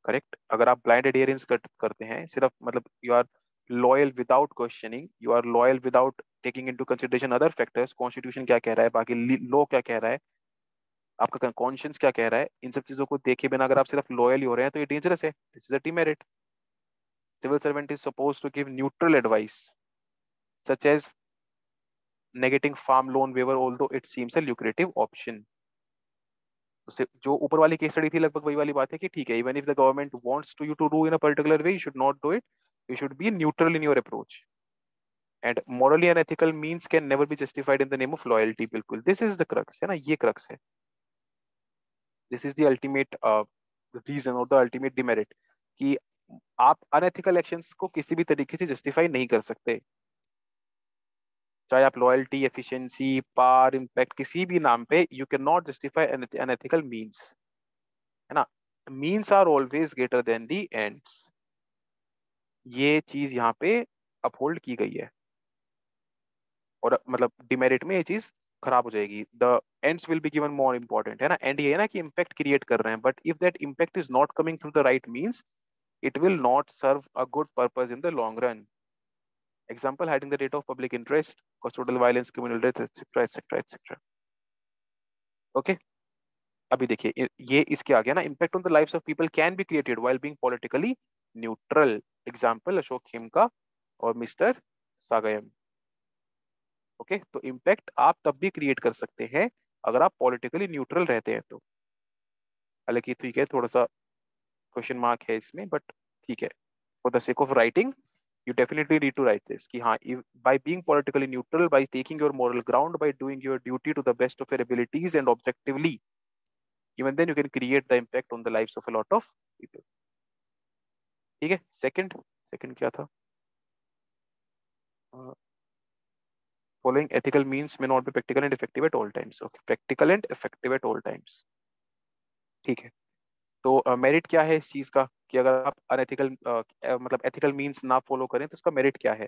correct अगर आप ब्लाइंड एडियरेंस कर, करते हैं सिर्फ़ मतलब you are loyal without questioning you are loyal without taking into consideration other factors constitution क्या कह रहा है बाकी लॉ क्या कह रहा है आपका कॉन्शियंस क्या कह रहा है? इन सब चीज़ों को देखे बिना अगर आप सिर्फ़ लॉयल हो रहे हैं तो ये डेंजरस है। This is a demerit civil servant is suppose to give neutral advice such as negating farm loan waiver although it seems a creative option उसे जो ऊपर वाली केस स्टडी थी, लगभग वही वाली बात है कि ठीक है even if the government wants to you to do in a particular way you should not do it you should be neutral in your approach and morally and means can never be justified in the name of loyalty बिल्कुल। दिस इज़ द क्रक्स है ना? ये क्रक्स है। This is the ultimate reason और द अल्टीमेट डिमेरिट कि आप अनएथिकल एक्शंस को किसी भी तरीके से जस्टिफाई नहीं कर सकते। चाहे आप लॉयल्टी एफिशिएंसी पार इम्पैक्ट किसी भी नाम पे you can not justify unethical means है ना? Means are always greater than the ends ये चीज़ यहाँ पे अपहोल्ड की गई है। और मतलब डिमेरिट में ये चीज़ खराब हो जाएगी the ends will be given more important है ना एंड ये ना कि इम्पैक्ट क्रिएट कर रहे हैं but if that impact is not coming through the right means it will not serve a good purpose in the long run. Example, hiding the data of public interest, custodial violence, criminal death, etc., etc., etc. Okay. अभी देखिए ये इसके आगे ना impact on the lifes of people can be created while being politically neutral example Ashok Khemka और मिस्टर सागयम ओके तो इम्पैक्ट आप तब भी क्रिएट कर सकते हैं अगर आप पॉलिटिकली न्यूट्रल रहते हैं तो। हालाँकि ठीक है थोड़ा सा क्वेश्चन मार्क है इसमें बट ठीक है। For the sake of writing you definitely read to write this कि हाँ by being politically neutral by taking your moral ground by doing your duty to the best of your abilities and objectively even then you can create the impact on the life of a lot of people ठीक है? सेकेंड सेकेंड क्या था? Following ethical means may not be practical and effective at all times. Okay practical and effective at all times. ठीक है? तो मेरिट uh, क्या है इस चीज़ का? कि अगर आप अनएथिकल uh, मतलब एथिकल मींस ना फॉलो करें तो उसका मेरिट क्या है?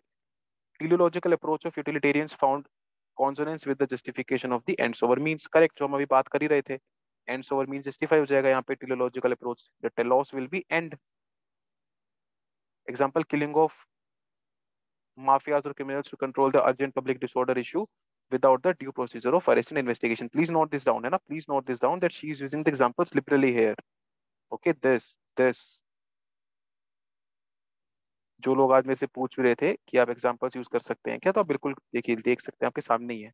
Teleological approach of utilitarians found consonance with the justification of the ends over means correct जो हम अभी बात कर ही रहे थे एंड्स ओवर मींस जस्टिफाई हो जाएगा यहाँ पे teleological approach the telos will be end example killing of mafias or criminals to control the urgent public disorder issue without the due procedure of arrest and investigation. Please note this down, Anna. Please note this down that she is using the examples liberally here. Okay, this, this. जो लोग आज मेरे से पूछ भी रहे थे कि आप एग्जाम्पल्स यूज़ कर सकते हैं क्या तो आप बिल्कुल देखिए देख सकते हैं आपके सामने ही है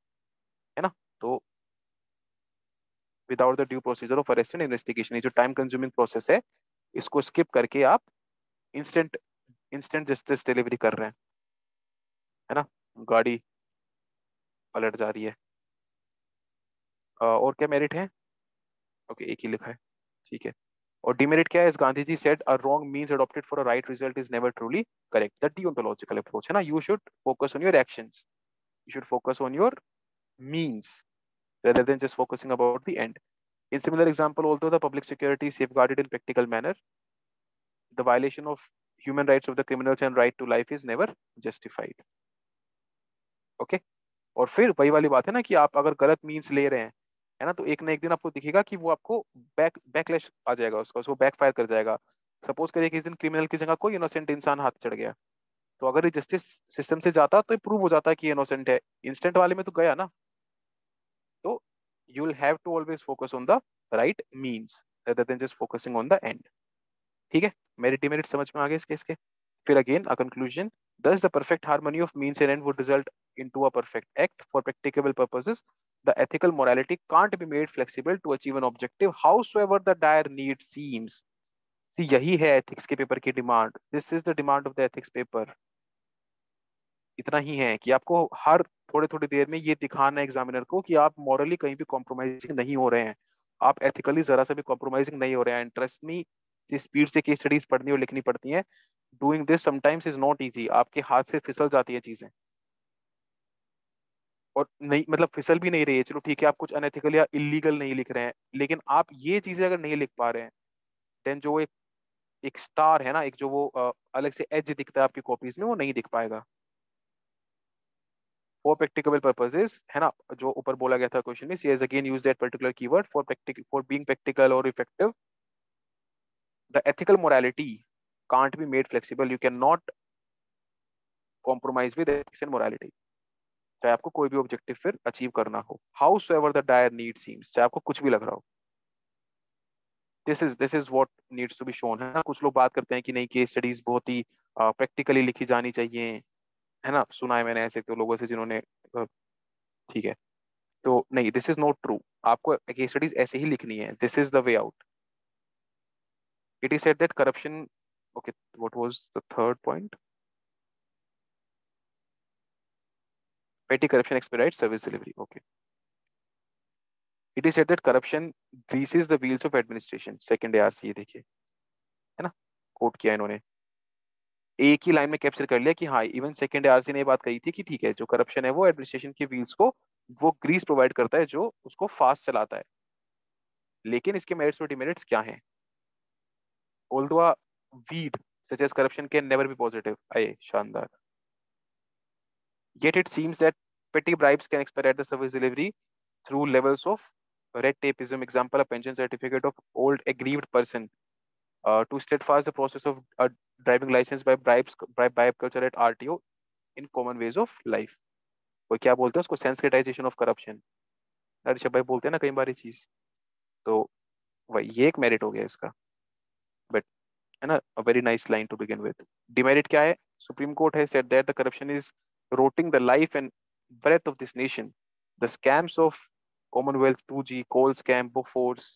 है ना तो without the due procedure of arrest and investigation जो टाइम कंज्यूमिंग प्रोसेस है इसको स्किप करके आप इंस्टेंट इंस्टेंट जस्टिस डिलीवरी कर रहे हैं है ना गाड़ी पलट जा रही है और क्या मेरिट है ओके एक ही लिखा है ठीक है और डिमेरिट क्या है इस Gandhi ji said a wrong means adopted for a right result is never truly correct the deontological approach है ना you should focus on your actions you should focus on your means rather than just focusing about the end. In similar example, although the public security is safeguarded in practical manner, the violation of human rights of the criminals and right to life is never justified. Okay? और फिर वही वाली बात है ना कि आप अगर गलत मीन्स ले रहे हैं, है ना? तो एक ना एक दिन आपको दिखेगा कि वो आपको बैक बैकलैश आ जाएगा उसका, उसको बैकफायर कर जाएगा। सपोज़ करिए कि इस दिन क्रिमिनल की जगह कोई इनोसेंट इंसान हाथ चढ़ गया। तो अगर ये जस्टिस सिस्टम से जाता तो प्रूव हो जाता कि इनोसेंट है। इंस्टेंट वाले में तो गया ना। तो you will have to always focus on the right means rather than just focusing on the end ठीक है? मेरिट डिमेरिट समझ में आ गए इस केस के? फिर again a conclusion thus the perfect harmony of mean and end would result in to a perfect act for practicable purposes the ethical morality can't be made flexible to achieve an objective however the dire need seems see यही है एथिक्स के पेपर की demand this is the demand of the ethics paper इतना ही है कि आपको हर थोड़े थोड़ी देर में ये दिखाना है एग्जामिनर को कि आप मॉरली कहीं भी कॉम्प्रोमाइजिंग नहीं हो रहे हैं। आप एथिकली जरा सा भी कॉम्प्रोमाइजिंग नहीं हो रहे हैं। इंटरेस्ट मी जिस स्पीड से केस स्टडीज़ पढ़नी और लिखनी पड़ती हैं। Doing this sometimes is not easy आपके हाथ से फिसल जाती है चीज़ें। और नहीं मतलब फिसल भी नहीं रही है। चलो ठीक है, आप कुछ अनएथिकल या इलीगल नहीं लिख रहे हैं, लेकिन आप ये चीज़ें अगर नहीं लिख पा रहे हैं देन जो एक एक स्टार है ना, एक जो वो अलग से एज दिखता है आपकी कॉपीज में, वो नहीं दिख पाएगा। फॉर प्रैक्टिकल पर्पसेस है ना, जो ऊपर बोला गया था क्वेश्चन में she has again use that particular keyword for practical for being practical और effective the ethical morality can't be made flexible. You cannot compromise with ethics and morality. चाहे आपको कोई भी ऑब्जेक्टिव फिर अचीव करना हो. However the dire need seems चाहे आपको कुछ भी लग रहा हो. This is this is what needs to be shown है ना? कुछ लोग बात करते हैं कि नहीं केस स्टडीज़ बहुत ही प्रैक्टिकली uh, लिखी जानी चाहिए है ना? सुना है मैंने ऐसे तो लोगों से जिन्होंने ठीक है. तो नहीं दिस इज़ नॉट ट्रू आपको केस स्टडीज़ ऐसे ही लिखनी है. This is the way out it is said that corruption okay, what was the third point? Petty corruption expedites service delivery, okay. It is said that corruption greases the wheels of administration. Second ARC ये देखिए, है ना? कोट किया इन्होंने। एक ही लाइन में कैप्चर कर लिया कि हाँ इवन सेकेंड आरसी ने बात कही थी कि ठीक है, जो करप्शन है वो एडमिनिस्ट्रेशन के व्हील्स को, वो ग्रीस प्रोवाइड करता है, जो उसको फास्ट चलाता है। लेकिन इसके मेरिट्स और डिमेरिट्स क्या हैं? Although a weed such as corruption can never be positive. Aye, Shandar. Yet it seems that petty bribes can expedite the service delivery through levels of red tapeism. Example, a pension certificate of old aggrieved person uh, to steadfast the process of a driving license by bribes, bribe, bribe culture at RTO in common ways of life. वो क्या बोलते हैं उसको सेंसिटाइजेशन ऑफ़ करप्शन ऋषभ भाई बोलते हैं ना कई बार ये चीज़ तो वही ये एक मेरिट हो गया इसका है ना a very nice line to begin with demerit क्या है supreme court has said that the corruption is rotting the life and breath of this nation the scams of commonwealth 2g coal scam bofors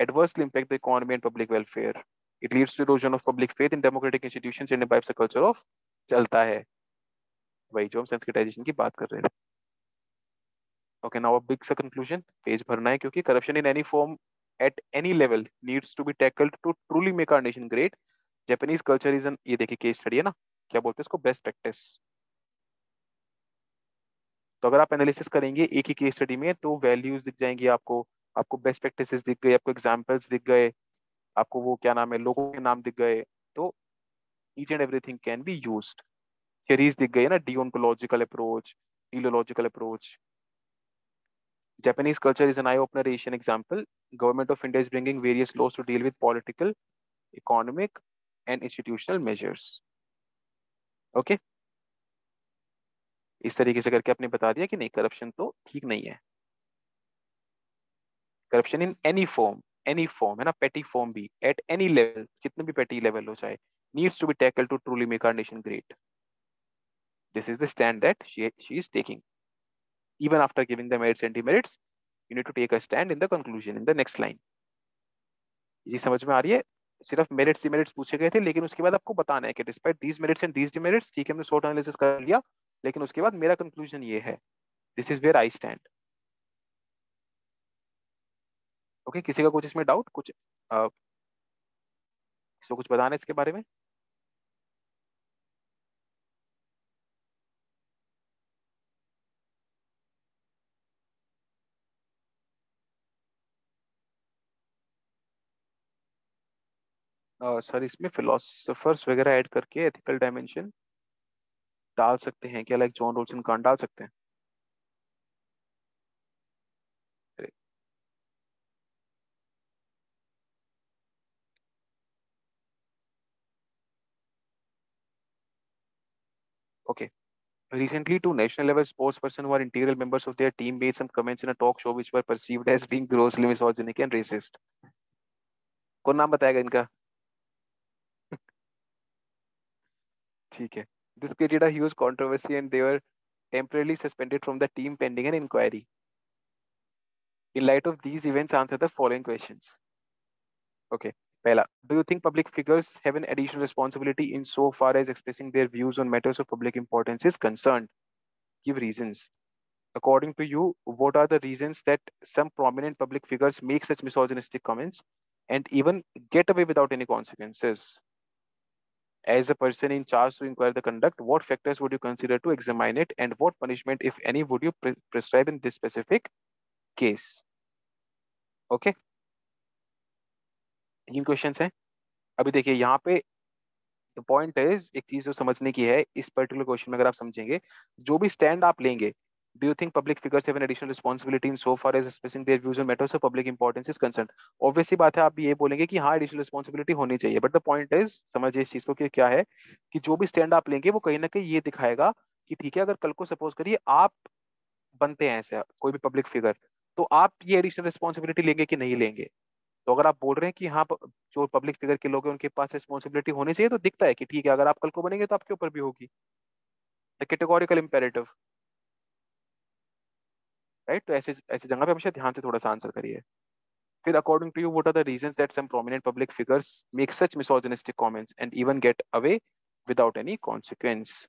adversely impact the economy and public welfare it leads to erosion of public faith in democratic institutions and imbibes a culture of चलता है वही जो हम सेंसिटाइजेशन की बात कर रहे थे ओके नाउ अ बिग सा कंक्लूजन पेज भरना है क्योंकि corruption in any form at any level needs to be tackled to truly make our nation great. Japanese culture is an, ये देखिए केस स्टडी है ना? क्या बोलते हैं इसको? बेस्ट प्रैक्टिस तो अगर आप एनालिसिस करेंगे एक ही केस स्टडी में तो वैल्यूज़ दिख जाएँगी आपको। आपको बेस्ट प्रैक्टिसेस दिख गए, आपको एग्जांपल्स दिख गए, आपको वो क्या नाम है, लोगों के नाम दिख गए। तो each and everything can be used theories दिख गए ना deontological approach teleological approach Japanese culture is an eye-opener Asian example. Government of India is bringing various laws to deal with political, economic, and institutional measures. Okay? इस तरीके से करके आपने बता दिया कि नहीं करप्शन तो ठीक नहीं है corruption in any form any form है ना पेटी फॉर्म भी एट एनी लेवल कितने भी पेटी लेवल हो जाए needs to be tackle to truly make our nation great this is the stand that she is taking even after giving the merits and demerits you need to take a stand in the conclusion in the next line. जी समझ में आ रही है? सिर्फ़ मेरिट्स डिमेरिट्स पूछे गए थे लेकिन उसके बाद आपको बताना है कि despite these merits and these demerits ठीक है हमने शॉर्ट एनालिसिस कर लिया लेकिन उसके बाद मेरा कंक्लूजन ये है। This is where I stand okay किसी का कुछ इसमें डाउट कुछ आ, किसी कुछ बताना है इसके बारे में? सर इसमें फिलोसफर्स वगैरह ऐड करके एथिकल डायमेंशन डाल सकते हैं क्या लाइक जॉन रोल्सन कान डाल सकते हैं Okay. Recently, two national level sports person who are integral members of their team made some comments in a talk show which were perceived as being grossly misogynic and racist. कौन नाम बताएगा इनका ठीक है this created a huge controversy and they were temporarily suspended from the team pending an inquiry in light of these events answer the following questions okay Pehla, do you think public figures have an additional responsibility in so far as expressing their views on matters of public importance is concerned? Give reasons. According to you, what are the reasons that some prominent public figures make such misogynistic comments and even get away without any consequences? As a person in charge to inquire the conduct, what factors would you consider to examine it and what punishment, if any, would you pre prescribe in this specific case? Okay. तीन क्वेश्चन है अभी देखिए यहाँ पे पॉइंट इज़ एक चीज़ जो समझने की है इस पर्टिकुलर क्वेश्चन में अगर आप समझेंगे जो भी स्टैंड आप लेंगे do you think public figures have an additional responsibility in so far as expressing their views on matters of public importance is concerned? Obviously, बात है, आप ये बोलेंगे कि हाँ additional responsibility होनी चाहिए, but the point is, समझिए इस चीज़ को कि क्या है कि जो भी स्टैंड आप लेंगे, वो कहीं ना कहीं ये दिखाएगा कि ठीक है, अगर कल को सपोज़ करिए आप बनते हैं ऐसे, कोई भी पब्लिक फिगर तो आप ये एडिशनल रिस्पॉन्सिबिलिटी लेंगे कि नहीं लेंगे? तो अगर आप बोल रहे हैं कि हाँ जो पब्लिक फिगर के लोग हैं, उनके पास रिस्पॉन्सिबिलिटी होनी चाहिए तो दिखता है कि ठीक है, अगर आप कल को बनेंगे तो आपके ऊपर भी होगी। कैटेगोरिकल इम्पेरेटिव राइट तो ऐसे ऐसे जगह पे हमेशा ध्यान से थोड़ा सा आंसर करिए। फिर according to you what are the reasons that some prominent public figures make such misogynistic comments and even get away without any consequence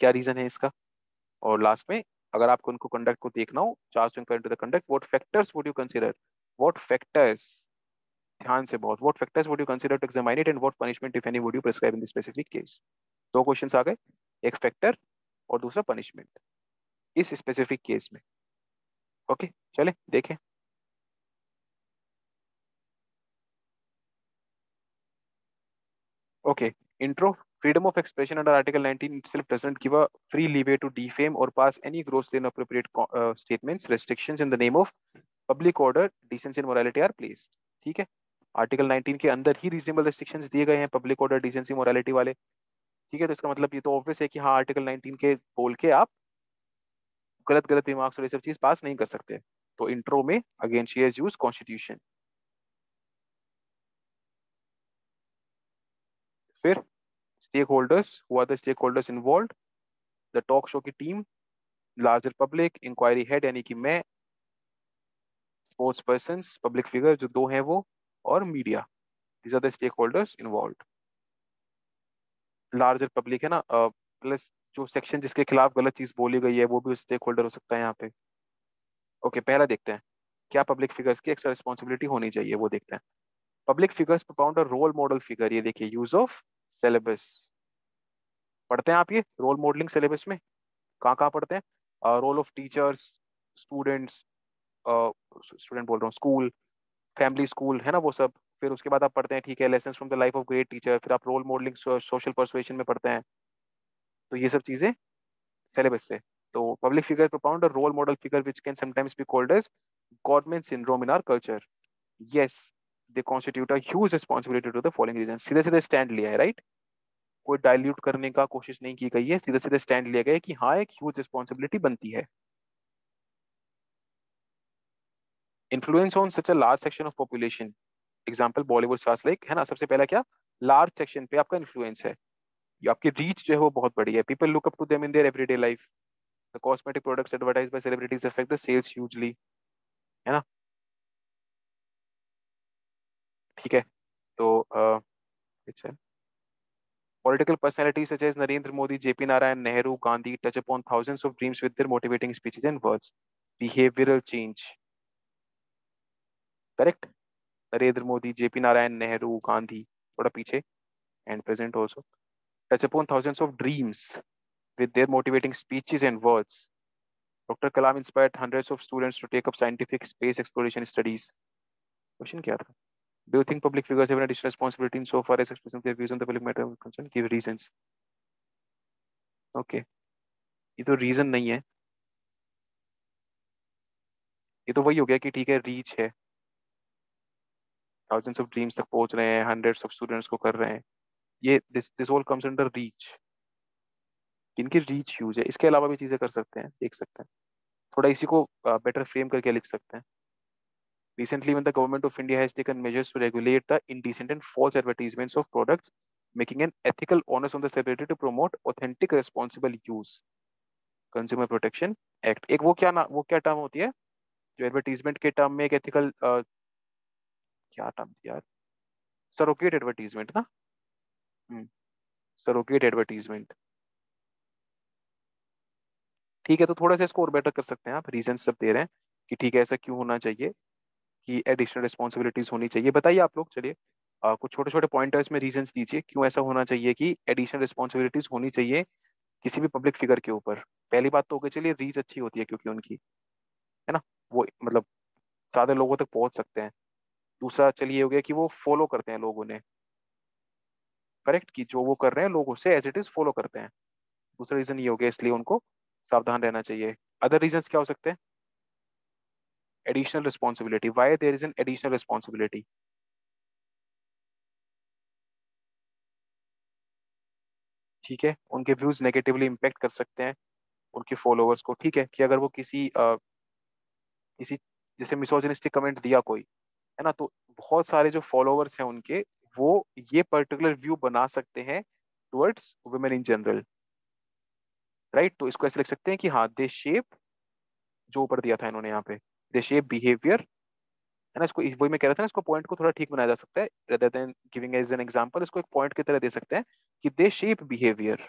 क्या रीजन है इसका? और लास्ट में, अगर आपको उनको कंडक्ट को देखना हो charge to inquire to the conduct what factors would you consider what factors? ध्यान से बहुत। What factors would you consider to examine it and what punishment, if any, would you prescribe in this specific case? दो क्वेश्चंस आ गए। एक फैक्टर और दूसरा पनिशमेंट इस स्पेसिफिक केस में। ओके चले, देखें। Okay intro freedom of expression under article 19 give a free leeway to defame or pass any grossly unappropriate statements restrictions in the name of public order decency and morality are placed ठीक है? आर्टिकल 19 के अंदर ही रीजनेबल रेस्ट्रिक्शंस दिए गए हैं पब्लिक ऑर्डर डिसेंसी मोरालिटी वाले। ठीक है? तो इसका मतलब ये तो ऑब्वियस है कि हाँ आर्टिकल 19 के बोल के आप गलत गलत दिमाग और ये सब चीज़ पास नहीं कर सकते। तो इंट्रो में again she has use constitution फिर स्टेक होल्डर्स हुआ the stakeholders involve the talk show की team larger public inquiry head यानी कि मैं स्पोर्ट्स पर्सन पब्लिक फिगर जो दो हैं वो, और media these are the stakeholders involve larger public है ना प्लस जो सेक्शन जिसके खिलाफ गलत चीज़ बोली गई है, वो भी स्टेक होल्डर हो सकता है यहाँ पे। ओके पहला देखते हैं। क्या पब्लिक फिगर्स की एक्स्ट्रा रिस्पॉन्सिबिलिटी होनी चाहिए, वो देखते हैं। Public figures propound role model figure ये देखिए यूज़ ऑफ़ सिलेबस पढ़ते हैं आप ये रोल मॉडलिंग सिलेबस में? कहाँ कहाँ पढ़ते हैं? Role of teachers students student बोल रहा हूँ स्कूल फैमिली स्कूल है ना वो सब? फिर उसके बाद आप पढ़ते हैं, ठीक है lesson from the life of great teacher फिर आप रोल मॉडलिंग सोशल परसुएशन में पढ़ते हैं। तो ये सब चीज़ें सिलेबस से। तो public figure propound a role model figure which can sometimes be called as godman syndrome in our culture yes they constitute a huge responsibility to the following reason सीधे सीधे स्टैंड लिया है राइट कोई डाइल्यूट करने का कोशिश नहीं की गई है, सीधे सीधे स्टैंड लिया गया कि हाँ एक ह्यूज रिस्पॉन्सिबिलिटी बनती है। Influence on such a large section of population. Example Bollywood like है ना? सबसे पहला क्या? लार्ज सेक्शन पे आपका इन्फ्लुएंस है। आपकी रीच जो है वो बहुत बड़ी है। People look up to them in their everyday life the cosmetic products advertise by celebrities affect the sales hugely है ना? ठीक है। तो अच्छा political personalities such as Narendra Modi JP Narayan Nehru Gandhi touch upon thousands of dreams with their motivating speeches and words behavioural change correct Narendra Modi JP Narayan Nehru Gandhi थोड़ा पीछे and present also touch upon thousands of dreams with their motivating speeches and words. Dr. Kalam inspired hundreds of students to take up scientific space exploration studies. Question क्या था? Do you think public figures have an additional responsibility in so far as expressing their views on the public matter of concern? Give reasons. Okay. ये तो रीजन नहीं है ये तो वही हो गया कि ठीक है रीच है थाउजेंड्स ऑफ़ ड्रीम्स तक पहुँच रहे हैं हंड्रेड्स ऑफ़ स्टूडेंट्स को कर रहे हैं ये this this all comes under reach इनकी रीच यूज़ है। इसके अलावा भी चीज़ें कर सकते हैं देख सकते हैं। थोड़ा इसी को बेटर फ्रेम करके लिख सकते हैं। Recently one the government of India has taken measures to regulate the indecent and false advertisements of products making an ethical onus on the celebrity to promote authentic responsible use consumer protection act एक वो क्या वो क्या टर्म होती है? जो एडवर्टीजमेंट के टर्म में एक एथिकल uh, क्या टर्म थी यार? सरोकेट एडवर्टीजमेंट ना? सरोगेट एडवर्टीजमेंट ठीक है तो थोड़ा सा इसको और बेटर कर सकते हैं आप। रीजन सब दे रहे हैं कि ठीक है, ऐसा क्यों होना चाहिए, कि एडिशनल रिस्पॉन्सिबिलिटीज होनी चाहिए। बताइए आप लोग, चलिए कुछ छोटे छोटे पॉइंटर्स में रीजंस दीजिए, क्यों ऐसा होना चाहिए कि एडिशनल रिस्पॉन्सिबिलिटीज होनी चाहिए किसी भी पब्लिक फिगर के ऊपर। पहली बात तो होगी चलिए रीच अच्छी होती है क्योंकि उनकी, है ना? वो मतलब ज़्यादा लोगों तक पहुँच सकते हैं। दूसरा, चलिए हो गया कि वो फॉलो करते हैं लोगों ने। करेक्ट कि जो वो कर रहे हैं लोग उससे एज इट इज़ फॉलो करते हैं। दूसरा रीजन ये हो गया इसलिए उनको सावधान रहना चाहिए। अदर रीजन क्या हो सकते हैं? Additional responsibility. Why there is an additional responsibility? ठीक है उनके व्यूज़ नेगेटिवली इम्पेक्ट कर सकते हैं उनके फॉलोअर्स को। ठीक है कि अगर वो किसी आ, किसी जैसे मिसोजनिस्टिक कमेंट दिया कोई है ना? तो बहुत सारे जो फॉलोअर्स हैं उनके वो ये पर्टिकुलर व्यू बना सकते हैं towards women in general right तो इसको ऐसे लिख सकते हैं कि हाँ दे शेप जो ऊपर दिया था इन्होंने यहाँ पे दे शेप बिहेवियर है ना? इसको इस वही में कह रहा था ना, इसको पॉइंट को थोड़ा ठीक बनाया जा सकता है rather than giving as an example इसको एक पॉइंट की तरह दे सकते हैं कि they shape behaviour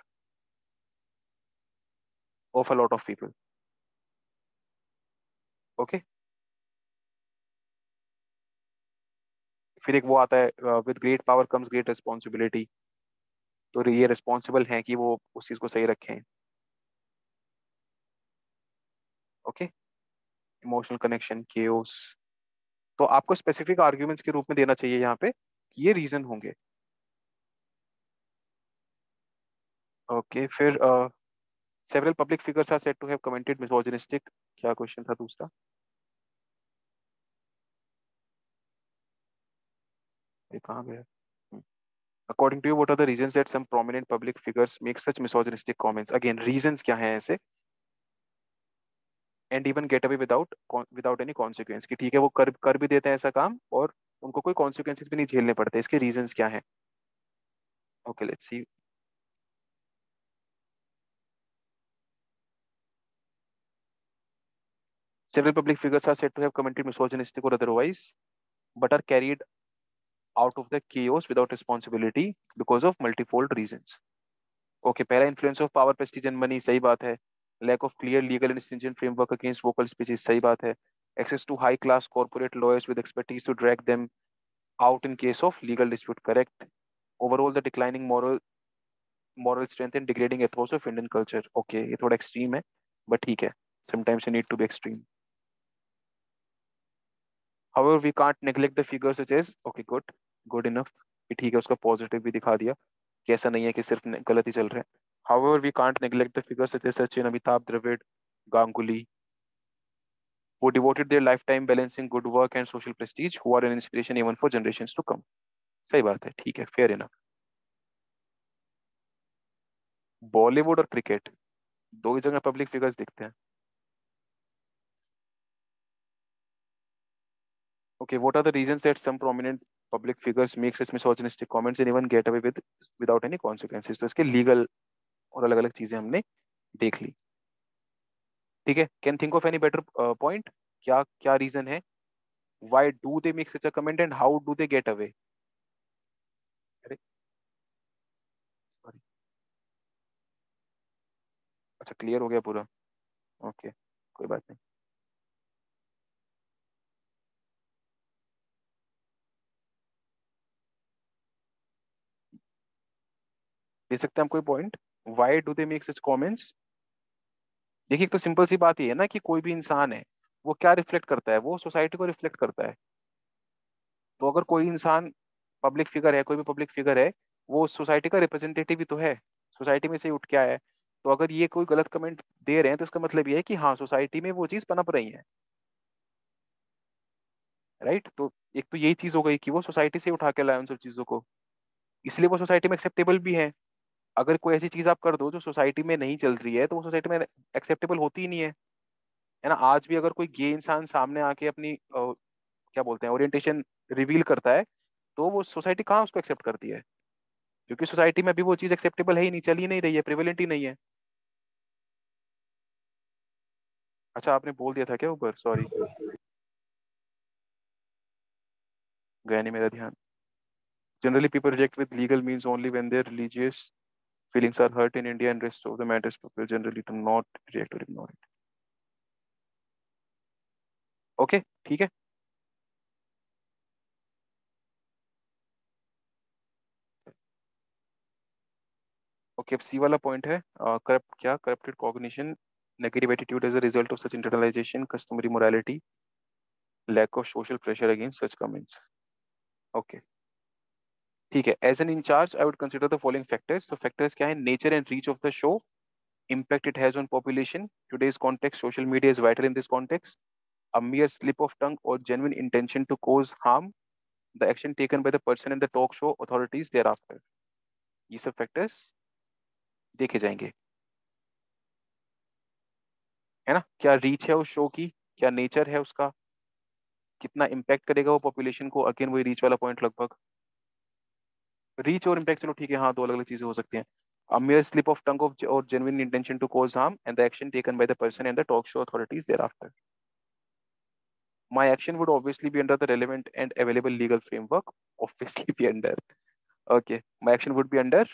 of a lot of people okay फिर एक वो आता है with great power comes great responsibility तो ये रिस्पॉन्सिबल हैं कि वो उस चीज़ को सही रखें। ओके इमोशनल कनेक्शन केओस तो आपको स्पेसिफिक आर्ग्यूमेंट्स के रूप में देना चाहिए यहाँ पे ये रीजन होंगे। ओके फिर several public figures are said to have commented misogynistic क्या क्वेश्चन था दूसरा? ये कहाँ गया to you, what are the reasons that some prominent public figures make such misogynistic comments? Again, reasons क्या हैं ऐसे? And even get away without without any consequence कि ठीक है वो कर कर भी देते हैं ऐसा काम और उनको कोई कॉन्सिक्वेंसेस भी नहीं झेलने पड़ते इसके रीजंस क्या हैं okay let's see Several public figures are said to have committed misogynistic or otherwise, but are carried out of the chaos without responsibility because of multifold reasons. Okay, पहला influence of power, prestige and money सही बात है lack of clear legal and stringent framework against vocal speeches सही बात है access to high class corporate lawyers with expertise to drag them out in case of legal dispute correct overall the declining moral moral strength and degrading ethos of Indian culture okay ये थोड़ा extreme है but ठीक है sometimes you need to be extreme however we can't neglect the figures such as okay good good enough ठीक है उसका पॉजिटिव भी दिखा दिया कि ऐसा नहीं है कि सिर्फ़ गलत ही चल रहे हैं However, we can't neglect the figures such as Sachin, Amitabh, Dravid, Ganguly, who devoted their lifetime balancing good work and social prestige, who are an inspiration even for generations to come. सही बात है ठीक है फेयर इनफ बॉलीवुड और क्रिकेट दो ही जगह पब्लिक फिगर्स दिखते हैं okay what are the reasons that some prominent public figures make such misogynistic comments and even get away with without any consequences तो इसके legal और अलग अलग चीज़ें हमने देख ली ठीक है can think of any better point क्या क्या रीजन है why do they make such a comment and how do they get away अच्छा क्लियर हो गया पूरा ओके okay, कोई बात नहीं दे सकते हैं हम कोई point why do they make such comments देखिए, एक तो सिंपल सी बात ये है ना कि कोई भी इंसान है, वो क्या रिफ्लेक्ट करता है? वो सोसाइटी को रिफ्लेक्ट करता है। तो अगर कोई इंसान पब्लिक फिगर है, कोई भी पब्लिक फिगर है, वो सोसाइटी का रिप्रेजेंटेटिव ही तो है। सोसाइटी में से उठ के आया है। तो अगर ये कोई गलत कमेंट दे रहे हैं तो इसका मतलब ये है कि हाँ सोसाइटी में वो चीज़ पनप रही है। Right right? तो एक तो यही चीज़ हो गई कि वो सोसाइटी से उठा के लाए उन सब चीज़ों को। इसलिए वो सोसाइटी में एक्सेप्टेबल भी है। अगर कोई ऐसी चीज़ आप कर दो जो सोसाइटी में नहीं चल रही है तो वो सोसाइटी में एक्सेप्टेबल होती ही नहीं है। है ना? आज भी अगर कोई गे इंसान सामने आके अपनी आ, क्या बोलते हैं ओरिएंटेशन रिवील करता है तो वो सोसाइटी कहाँ उसको एक्सेप्ट करती है? क्योंकि सोसाइटी में अभी वो चीज़ एक्सेप्टेबल है ही नहीं चल ही नहीं रही है प्रिवेलेंट ही नहीं है। अच्छा आपने बोल दिया था क्या ऊपर? सॉरी गया नहीं मेरा ध्यान। Generally, people reject with legal means only when their religious feelings are hurt in India and rest of the matters people generally do not react or ignore it. Okay, ठीक है ओके अब सी वाला पॉइंट है करप्ट क्या corrupted cognition negative attitude as a result of such internalization, customary morality, lack of social pressure against such comments. Okay. ठीक है as an in charge I would consider the following factors तो फैक्टर्स क्या है? Nature and reach of the show impact it has on population today's context social media is wider in this context a mere slip of tongue और genuine intention to cause harm the action taken by the person in the talk show authorities thereafter ये सब फैक्टर्स देखे जाएँगे। है ना? क्या रीच है उस शो की? क्या नेचर है उसका? कितना इम्पैक्ट करेगा वो पॉपुलेशन को? अगेन वही रीच वाला पॉइंट लगभग। रीच और इम्पैक्ट चलो ठीक है हाँ दो अलग अलग चीज़ें हो सकती हैं a mere slip of tongue of or genuine intention to cause harm and the action taken by the person and the talk show authorities thereafter. My action would obviously be under the relevant and available legal framework. Obviously be under. Okay. My action would be under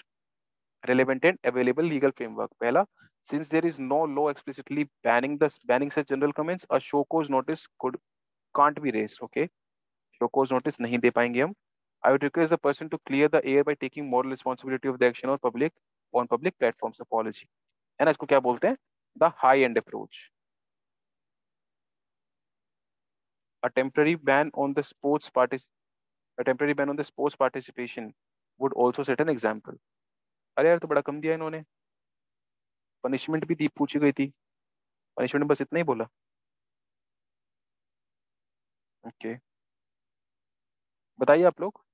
relevant and available legal framework. Pehla, since there is no law explicitly banning the banning such general comments, a show cause notice could can't be raised. Okay. Show cause notice नहीं दे पाएँगे हम I would request the person to clear the air by taking moral responsibility of the action or public on public platforms. Apology. है ना इसको क्या बोलते हैं The high end approach. A temporary ban on the sports partic a temporary ban on the sports participation would also set an example. अरे यार तो बड़ा कम दिया इन्होंने पनिशमेंट भी दी पूछी गई थी पनिशमेंट बस इतना ही बोला okay. बताइए आप लोग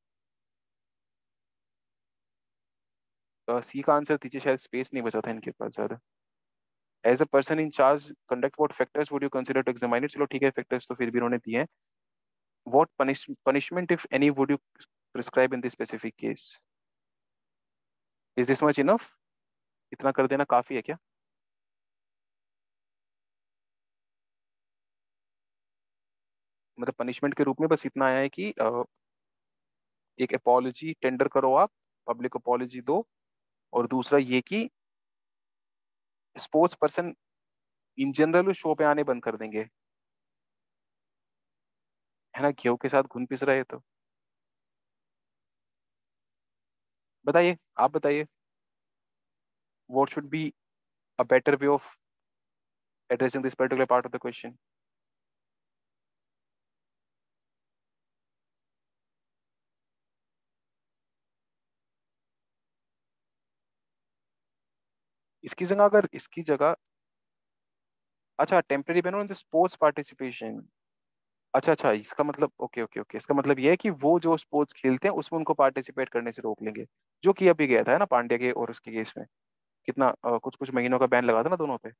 सी का आंसर दीजिए, शायद स्पेस नहीं बचा था इनके पास ज़्यादा। As a person in charge conduct what factors would you consider to examine चलो ठीक है फैक्टर्स तो फिर भी उन्होंने दिए हैं। Punish, punishment, if any, would you prescribe in this specific case? Is this much enough? इतना कर देना काफ़ी है क्या? मतलब पनिशमेंट के रूप में बस इतना आया है कि एक अपोलॉजी टेंडर करो आप पब्लिक अपोलॉजी दो और दूसरा ये कि sports person in general show पे आने बंद कर देंगे। है ना? घेव के साथ घुन पिस रहे तो। बताइए, आप बताइए। What should be a better way of addressing this particular part of the question इसकी जगह अगर इसकी जगह अच्छा temporary ban on sports participation अच्छा अच्छा इसका मतलब ओके ओके ओके इसका मतलब ये है कि वो जो स्पोर्ट्स खेलते हैं उसमें उनको पार्टिसिपेट करने से रोक लेंगे जो कि अभी गया था ना पांड्या के और उसके केस में। कितना आ, कुछ कुछ महीनों का बैन लगा था ना दोनों पे।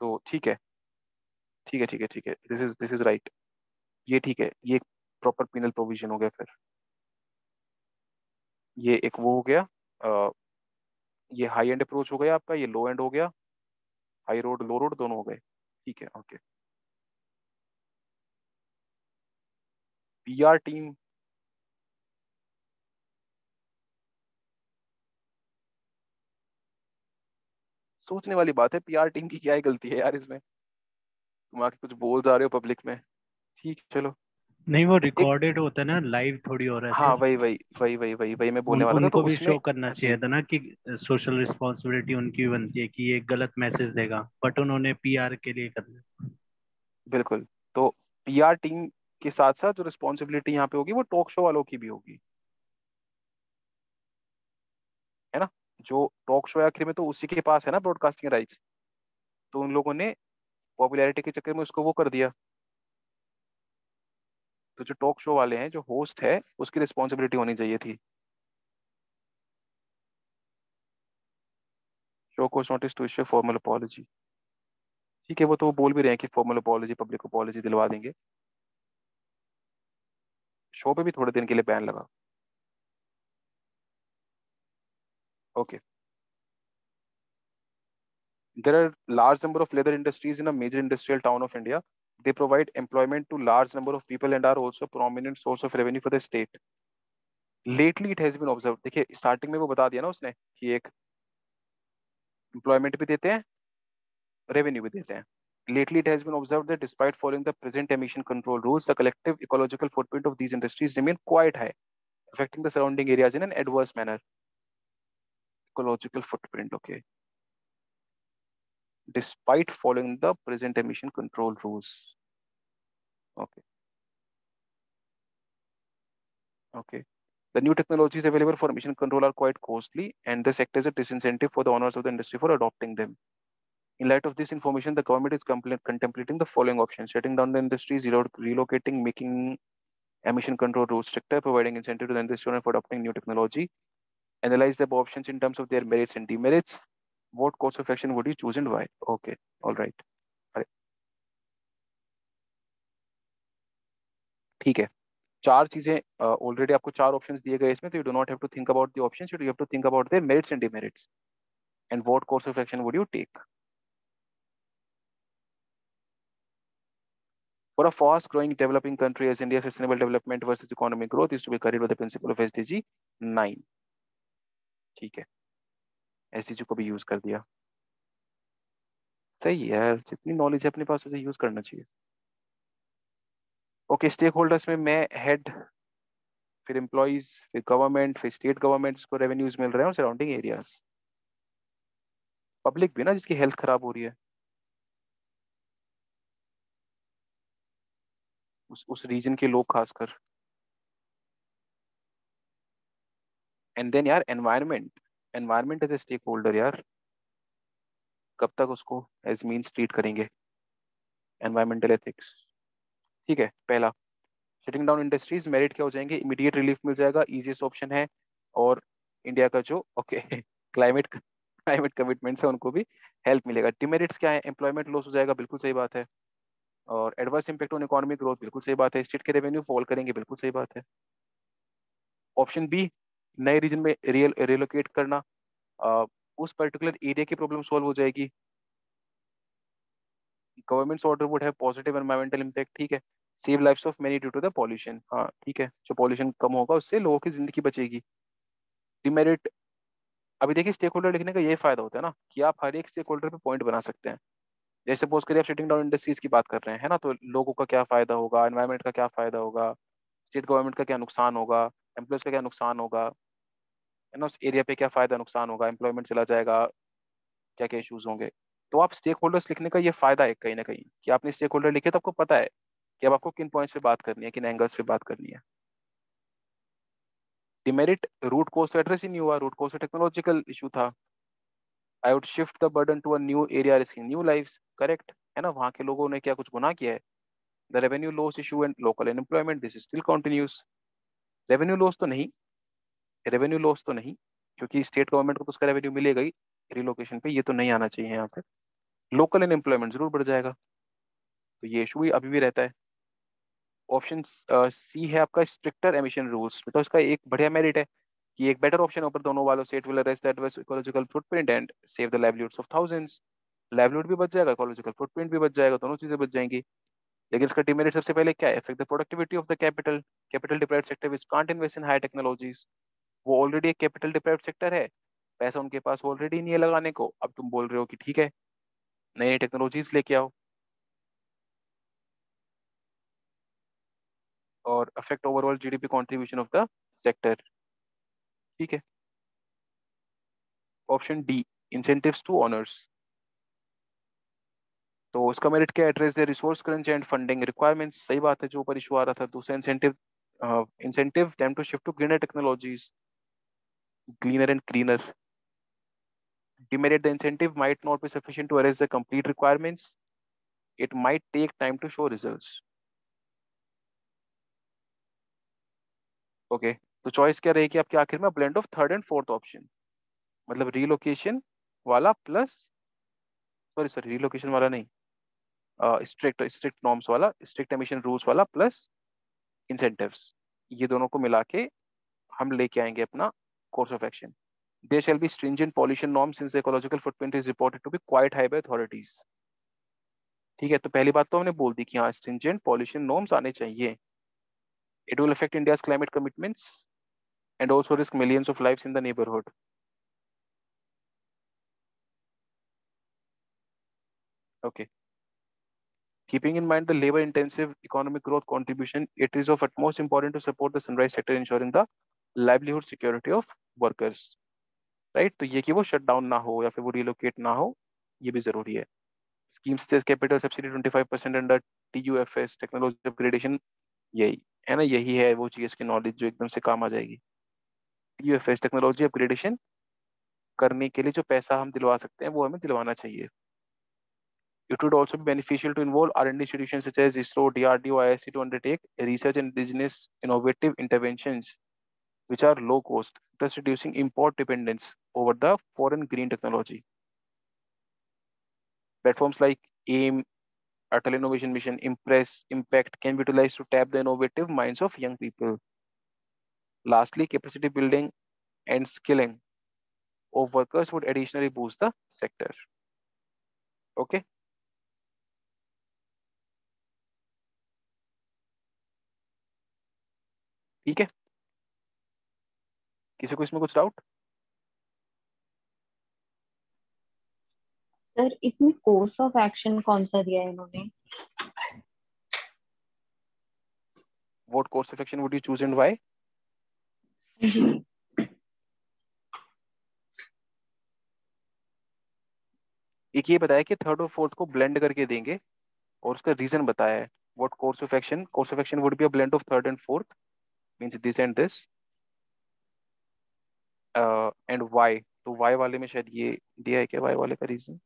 तो ठीक है। ठीक है ठीक है ठीक है। This is this is right ये ठीक है ये प्रॉपर पिनल प्रोविज़न हो गया फिर। ये एक वो हो गया ये हाई एंड अप्रोच हो गया आपका, ये लो एंड हो गया हाई रोड लो रोड दोनों हो गए। ठीक है ओके पीआर टीम सोचने वाली बात है पीआर टीम की क्या गलती है यार इसमें। तुम आके कुछ बोल जा रहे हो पब्लिक में। ठीक चलो। नहीं वो रिकॉर्डेड होता है ना लाइव थोड़ी हो रहा है हाँ वही वही वही वही वही वही मैं बोलने वाला था तो भी शो करना चाहिए था ना कि सोशल रिस्पॉन्सिबिलिटी उनकी भी बनती है कि ये गलत मैसेज देगा बट उन्होंने पीआर के लिए कर दिया। बिल्कुल तो पीआर टीम के साथ साथ जो रिस्पॉन्सिबिलिटी यहाँ पे होगी वो टॉक शो वालों की भी होगी। है ना? जो टॉक शो आखिर में तो उसी के पास है ना ब्रॉडकास्टिंग राइट्स तो उन लोगों ने पॉपुलैरिटी के चक्कर में उसको वो कर दिया। तो जो टॉक शो वाले हैं, जो होस्ट है, उसकी रिस्पॉन्सिबिलिटी होनी चाहिए थी। Show cause notice to issue formal apology ठीक है, वो तो वो बोल भी रहे हैं कि फॉर्मल अपॉलॉजी पब्लिक अपॉलॉजी दिलवा देंगे। शो पे भी थोड़े दिन के लिए बैन लगा। Okay are large number of leather industries in a major industrial town of india they provide employment to large number of people and are also prominent source of revenue for the state lately it has been observed देखिए स्टार्टिंग में वो बता दिया ना उसने कि एक एम्प्लॉयमेंट भी देते हैं रेवेन्यू भी देते हैं Lately, it has been observed that despite following the present emission control rules, the collective ecological footprint of these industries remain quite high, affecting the surrounding areas in an adverse manner. Ecological footprint, okay. Despite following the present emission control rules. Okay. Okay. The new technologies available for emission control are quite costly, and this acts as a disincentive for the owners of the industry for adopting them. In light of this information, the government is contemplating the following options, shutting down the industries, relocating, making emission control rules stricter, providing incentive to the industry for adopting new technology, analyze the options in terms of their merits and demerits What course of action would you choose and why? Okay, all right. ठीक है चार चीजें ऑलरेडी uh, आपको चार ऑप्शंस दिए गए इसमें तो you do not have to think about the options you have to think about their merits and demerits and what course of action would you take For a fast growing developing country as India, sustainable development versus economic growth is to be carried by the principle of SDG 9. ठीक है एसडीजी को भी यूज़ कर दिया। सही है, जितनी नॉलेज है अपने पास, उसे यूज़ करना चाहिए। ओके स्टेक होल्डर्स में मैं हेड फिर एम्प्लॉयज़ फिर गवर्नमेंट फिर स्टेट गवर्नमेंट्स को रेवेन्यूज मिल रहे हैं और सराउंडिंग एरियाज़ पब्लिक भी ना, जिसकी हेल्थ खराब हो रही है। उस उस रीजन के लोग खासकर। एंड देन यार environment environment as a stake holder यार कब तक उसको एज मीन्स ट्रीट करेंगे? एनवायरमेंटल एथिक्स ठीक है, पहला। शटिंग डाउन इंडस्ट्रीज़ मेरिट क्या हो जाएँगे? इमीडिएट रिलीफ मिल जाएगा इजीएस्ट ऑप्शन है। और इंडिया का जो ओके क्लाइमेट क्लाइमेट कमिटमेंट्स है, उनको भी हेल्प मिलेगा। डिमेरिट्स क्या है? एम्प्लॉयमेंट लॉस हो जाएगा, बिल्कुल सही बात है। और adverse impact on economic growth बिल्कुल सही बात है। स्टेट के रेवेन्यू फॉल करेंगे, बिल्कुल सही बात है। ऑप्शन बी नए रीजन में रियल, रिलोकेट करना उस पर्टिकुलर एरिया की प्रॉब्लम सॉल्व हो जाएगी। Government order would have positive environmental impact ठीक है। Save lifes of many due to the pollution हाँ ठीक है। जो पॉल्यूशन कम होगा, उससे लोगों की ज़िंदगी बचेगी। डिमेरिट अभी देखिए स्टेक होल्डर लिखने का ये फ़ायदा होता है ना, कि आप हर एक स्टेक होल्डर पे पॉइंट बना सकते हैं। जैसे सपोज़ करिए आप शिटिंग डाउन इंडस्ट्रीज़ की बात कर रहे हैं, है ना तो लोगों का क्या फ़ायदा होगा एनवायरमेंट का क्या फ़ायदा होगा स्टेट गवर्नमेंट का क्या नुकसान होगा एम्प्लॉयज़ का क्या नुकसान होगा है ना, उस एरिया पे क्या फ़ायदा, नुकसान होगा एम्प्लॉयमेंट चला जाएगा, क्या क्या इशूज होंगे? तो आप स्टेक होल्डर्स लिखने का ये फ़ायदा है कहीं ना कहीं, कि आपने स्टेक होल्डर लिखे तो आपको पता है कि अब आपको किन पॉइंट्स पे बात करनी है, किन एंगल्स पे बात करनी है। डिमेरिट रूट कोर्स तो एड्रेस ही नहीं हुआ रूट कोर्स तो टेक्नोलॉजिकल इशू था। I would shift the burden to a new area risking new life correct है ना, वहाँ के लोगों ने क्या कुछ गुना किया है? The revenue loss issue and local unemployment this is still continuous revenue loss तो नहीं रेवेन्यू लॉस तो नहीं क्योंकि स्टेट गवर्नमेंट को तो उसका रेवेन्यू मिलेगा ही रिलोकेशन पे ये तो नहीं आना चाहिए यहाँ पे। लोकल अनएम्प्लॉयमेंट ज़रूर बढ़ जाएगा। तो ये इशू भी अभी भी रहता है। ऑप्शन सी uh, है आपका स्ट्रिक्टर एमिशन रूल्स तो इसका एक बढ़िया मेरिट है कि एक बेटर ऑप्शन ऊपर दोनों वालों से it will arrest ecological footprint and save the livelihoods of thousands livelihood भी बच जाएगा इकोलॉजिकल फुटप्रिंट भी बच जाएगा दोनों चीज़ें बच जाएँगी। लेकिन इसका डिमेरिट सबसे पहले क्या है? Effect the productivity of the capital capital deprived sector which can't invest in high technologies वो ऑलरेडी एक कैपिटल डिप्राइव्ड सेक्टर है, पैसा उनके पास ऑलरेडी नहीं है लगाने को। अब तुम बोल रहे हो कि ठीक है नई नई टेक्नोलॉजीज़ लेके आओ। और affect overall GDP contribution of the sector ठीक है। Option D incentives to owners तो उसका मेरिट क्या address the resource crunch and funding requirements सही बात है, जो ऊपर इशू आ रहा था, दूसरा incentive incentive them to shift to greener technologies cleaner and cleaner. Demerit the incentive might not be sufficient to arrest the complete requirements. It might take time to show results. Okay okay, तो चॉइस क्या रहेगी आपके आखिर में blend of third and fourth option मतलब रीलोकेशन वाला प्लस सॉरी सॉरी रीलोकेशन वाला नहीं स्ट्रिक्ट स्ट्रिक्ट नॉर्म्स वाला स्ट्रिक्ट एमिशन रूल्स वाला प्लस इंसेंटिव्स ये दोनों को मिला के हम लेके आएँगे अपना course of action. There shall be stringent pollution norms since the ecological footprint is reported to be quite high by authorities. ठीक है तो पहली बात तो हमने बोल दी कि हाँ stringent pollution norms आने चाहिए. It will affect India's climate commitments and also risk millions of lives in the neighborhood. Okay. Keeping in mind the labor-intensive economic growth contribution, it is of utmost importance to support the sunrise sector, ensuring the livelihood security of workers right तो ये कि वो शट डाउन ना हो या फिर वो रिलोकेट ना हो ये भी ज़रूरी है। स्कीम्स से capital subsidy 25 percent under TUFS technology upgradation यही है ना? यही है वो चीज़ की नॉलेज जो एकदम से काम आ जाएगी। T U F S technology upgradation करने के लिए जो पैसा हम दिलवा सकते हैं वो हमें दिलवाना चाहिए। It would also be beneficial to involve R&D institutions such as ISRO, DRDO, IISc to undertake research and indigenous innovative interventions which are low cost, thus reducing import dependence over the foreign green technology. Platforms like AIM, Atal Innovation Mission, Impress, Impact can be utilized to tap the innovative minds of young people. Lastly, capacity building and skilling of workers would additionally boost the sector. Okay. ठीक है किसी को इसमें कुछ डाउट सर इसमें कोर्स ऑफ़ एक्शन कौन सा दिया है इन्होंने? What course of action would you choose and why? एक ये बताया कि थर्ड और फोर्थ को ब्लेंड करके देंगे और उसका रीजन बताया है। What course of action course of action would be a blend of third and fourth means this and this and Y तो वाई वाले में शायद ये दिया है क्या? वाई वाले का रीजन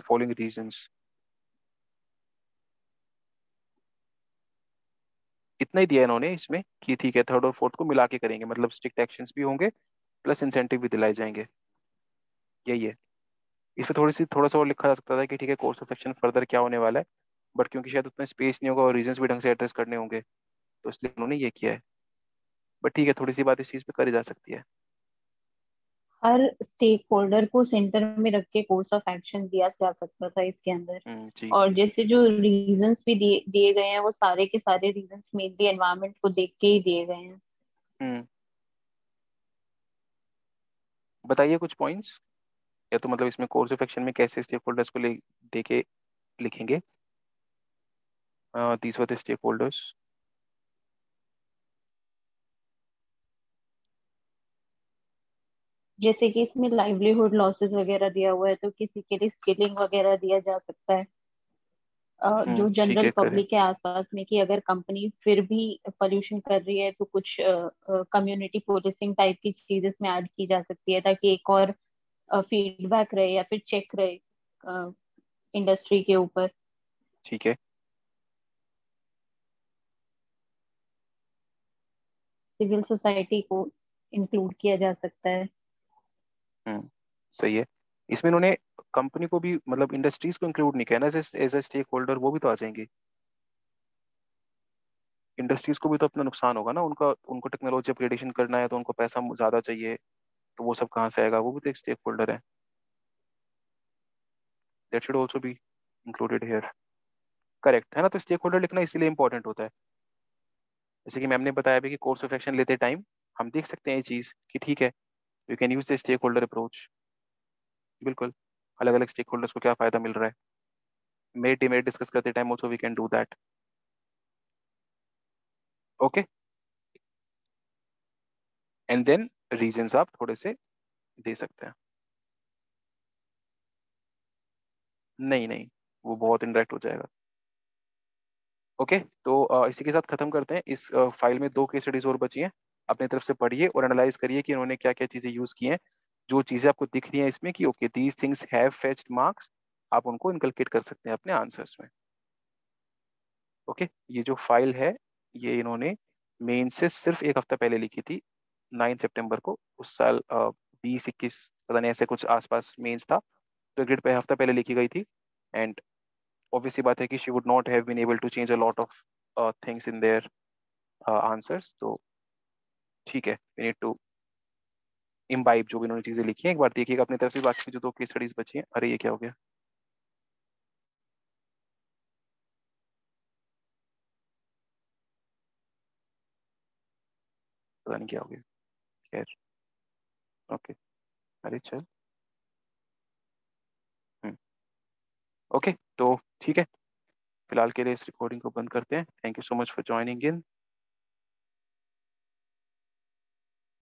फॉलोइंग रीजंस इतना ही दिया इन्होंने इसमें कि ठीक है थर्ड और फोर्थ को मिला के करेंगे। मतलब स्ट्रिक्ट एक्शंस भी होंगे प्लस इंसेंटिव भी दिलाए जाएँगे। यही है। इसमें थोड़ी सी, थोड़ा सा और लिखा जा सकता था कि ठीक है कोर्स ऑफ़ एक्शन फर्दर क्या होने वाला है बट क्योंकि शायद उतना स्पेस नहीं होगा और रीजन भी ढंग से एड्रेस करने होंगे तो इसलिए उन्होंने ये किया है। बट ठीक है थोड़ी सी बात इस चीज़ पे करी जा सकती है। हर स्टेक होल्डर को सेंटर में रख के कोर्स ऑफ़ एक्शन दिया जा सकता था इसके अंदर। हम्म, और जैसे जो रीजंस भी दिए गए हैं वो सारे के सारे रीजंस मेनली एनवायरनमेंट को देख के ही दिए गए हैं। हम्म। बताइए कुछ पॉइंट्स या तो मतलब इसमें कोर्स ऑफ़ एक्शन में कैसे स्टेक होल्डर्स को ले देके लिखेंगे? दीस वर स्टेक होल्डर्स जैसे कि इसमें लाइवलीहुड लॉसेस वगैरह दिया हुआ है तो किसी के लिए स्किलिंग वगैरह दिया जा सकता है। uh, जो जनरल पब्लिक के आसपास में कि अगर कंपनी फिर भी पोल्यूशन कर रही है तो कुछ कम्युनिटी पोलिसिंग टाइप की चीज़ इसमें ऐड की जा सकती है ताकि एक और फीडबैक रहे या फिर चेक रहे इंडस्ट्री के ऊपर। ठीक है। सिविल सोसाइटी को इंक्लूड किया जा सकता है। हम्म सही है। इसमें इन्होंने कंपनी को भी मतलब इंडस्ट्रीज़ को इंक्लूड नहीं किया ना एज ए स्टेक होल्डर वो भी तो आ जाएँगे। इंडस्ट्रीज़ को भी तो अपना नुकसान होगा ना, उनका, उनको टेक्नोलॉजी अपग्रेडेशन करना है तो उनको पैसा ज़्यादा चाहिए तो वो सब कहाँ से आएगा? वो भी तो एक स्टेक होल्डर है। That should also be included here correct है ना? तो स्टेक होल्डर लिखना इसीलिए इंपॉर्टेंट होता है। जैसे कि मैम ने बताया भी कि कोर्स ऑफ़ एक्शन लेते टाइम हम देख सकते हैं ये चीज़ कि ठीक है you can use the stake holder approach बिल्कुल। अलग अलग स्टेक होल्डर्स को क्या फ़ायदा मिल रहा है? मेरिट डिमेरिट डिस्कस करते time also we can do that okay and then reasons आप थोड़े से दे सकते हैं। नहीं नहीं वो बहुत इंडायरेक्ट हो जाएगा। ओके okay, तो इसी के साथ खत्म करते हैं। इस फ़ाइल में दो केस स्टडीज़ और बची हैं। अपनी तरफ़ से पढ़िए और एनालाइज करिए कि उन्होंने क्या क्या चीज़ें यूज़ की हैं। जो चीज़ें आपको दिख रही हैं इसमें कि okay these things have fetched marks आप उनको इनकलकेट कर सकते हैं अपने आंसर्स में। ओके ये जो फ़ाइल है, ये इन्होंने मेन से सिर्फ़ एक हफ़्ता पहले लिखी थी नाइन सितंबर को, उस साल बीस, इक्कीस, पता नहीं ऐसे कुछ आसपास मेंस था तो एक पे हफ़्ता पहले लिखी गई थी। एंड ऑब्वियसली बात है कि she would not have been able to change a lot of things in their answers तो ठीक है वी नीड टू इम्बाइब जो भी उन्होंने चीज़ें लिखी हैं, एक बार देखिएगा अपनी तरफ़ से बाकी जो दो केस स्टडीज़ बची हैं। अरे, ये क्या हो गया? पता नहीं क्या हो गया। खैर ओके अरे, चल। हम्म ओके तो ठीक है। फ़िलहाल के लिए इस रिकॉर्डिंग को बंद करते हैं। Thank you so much for joining in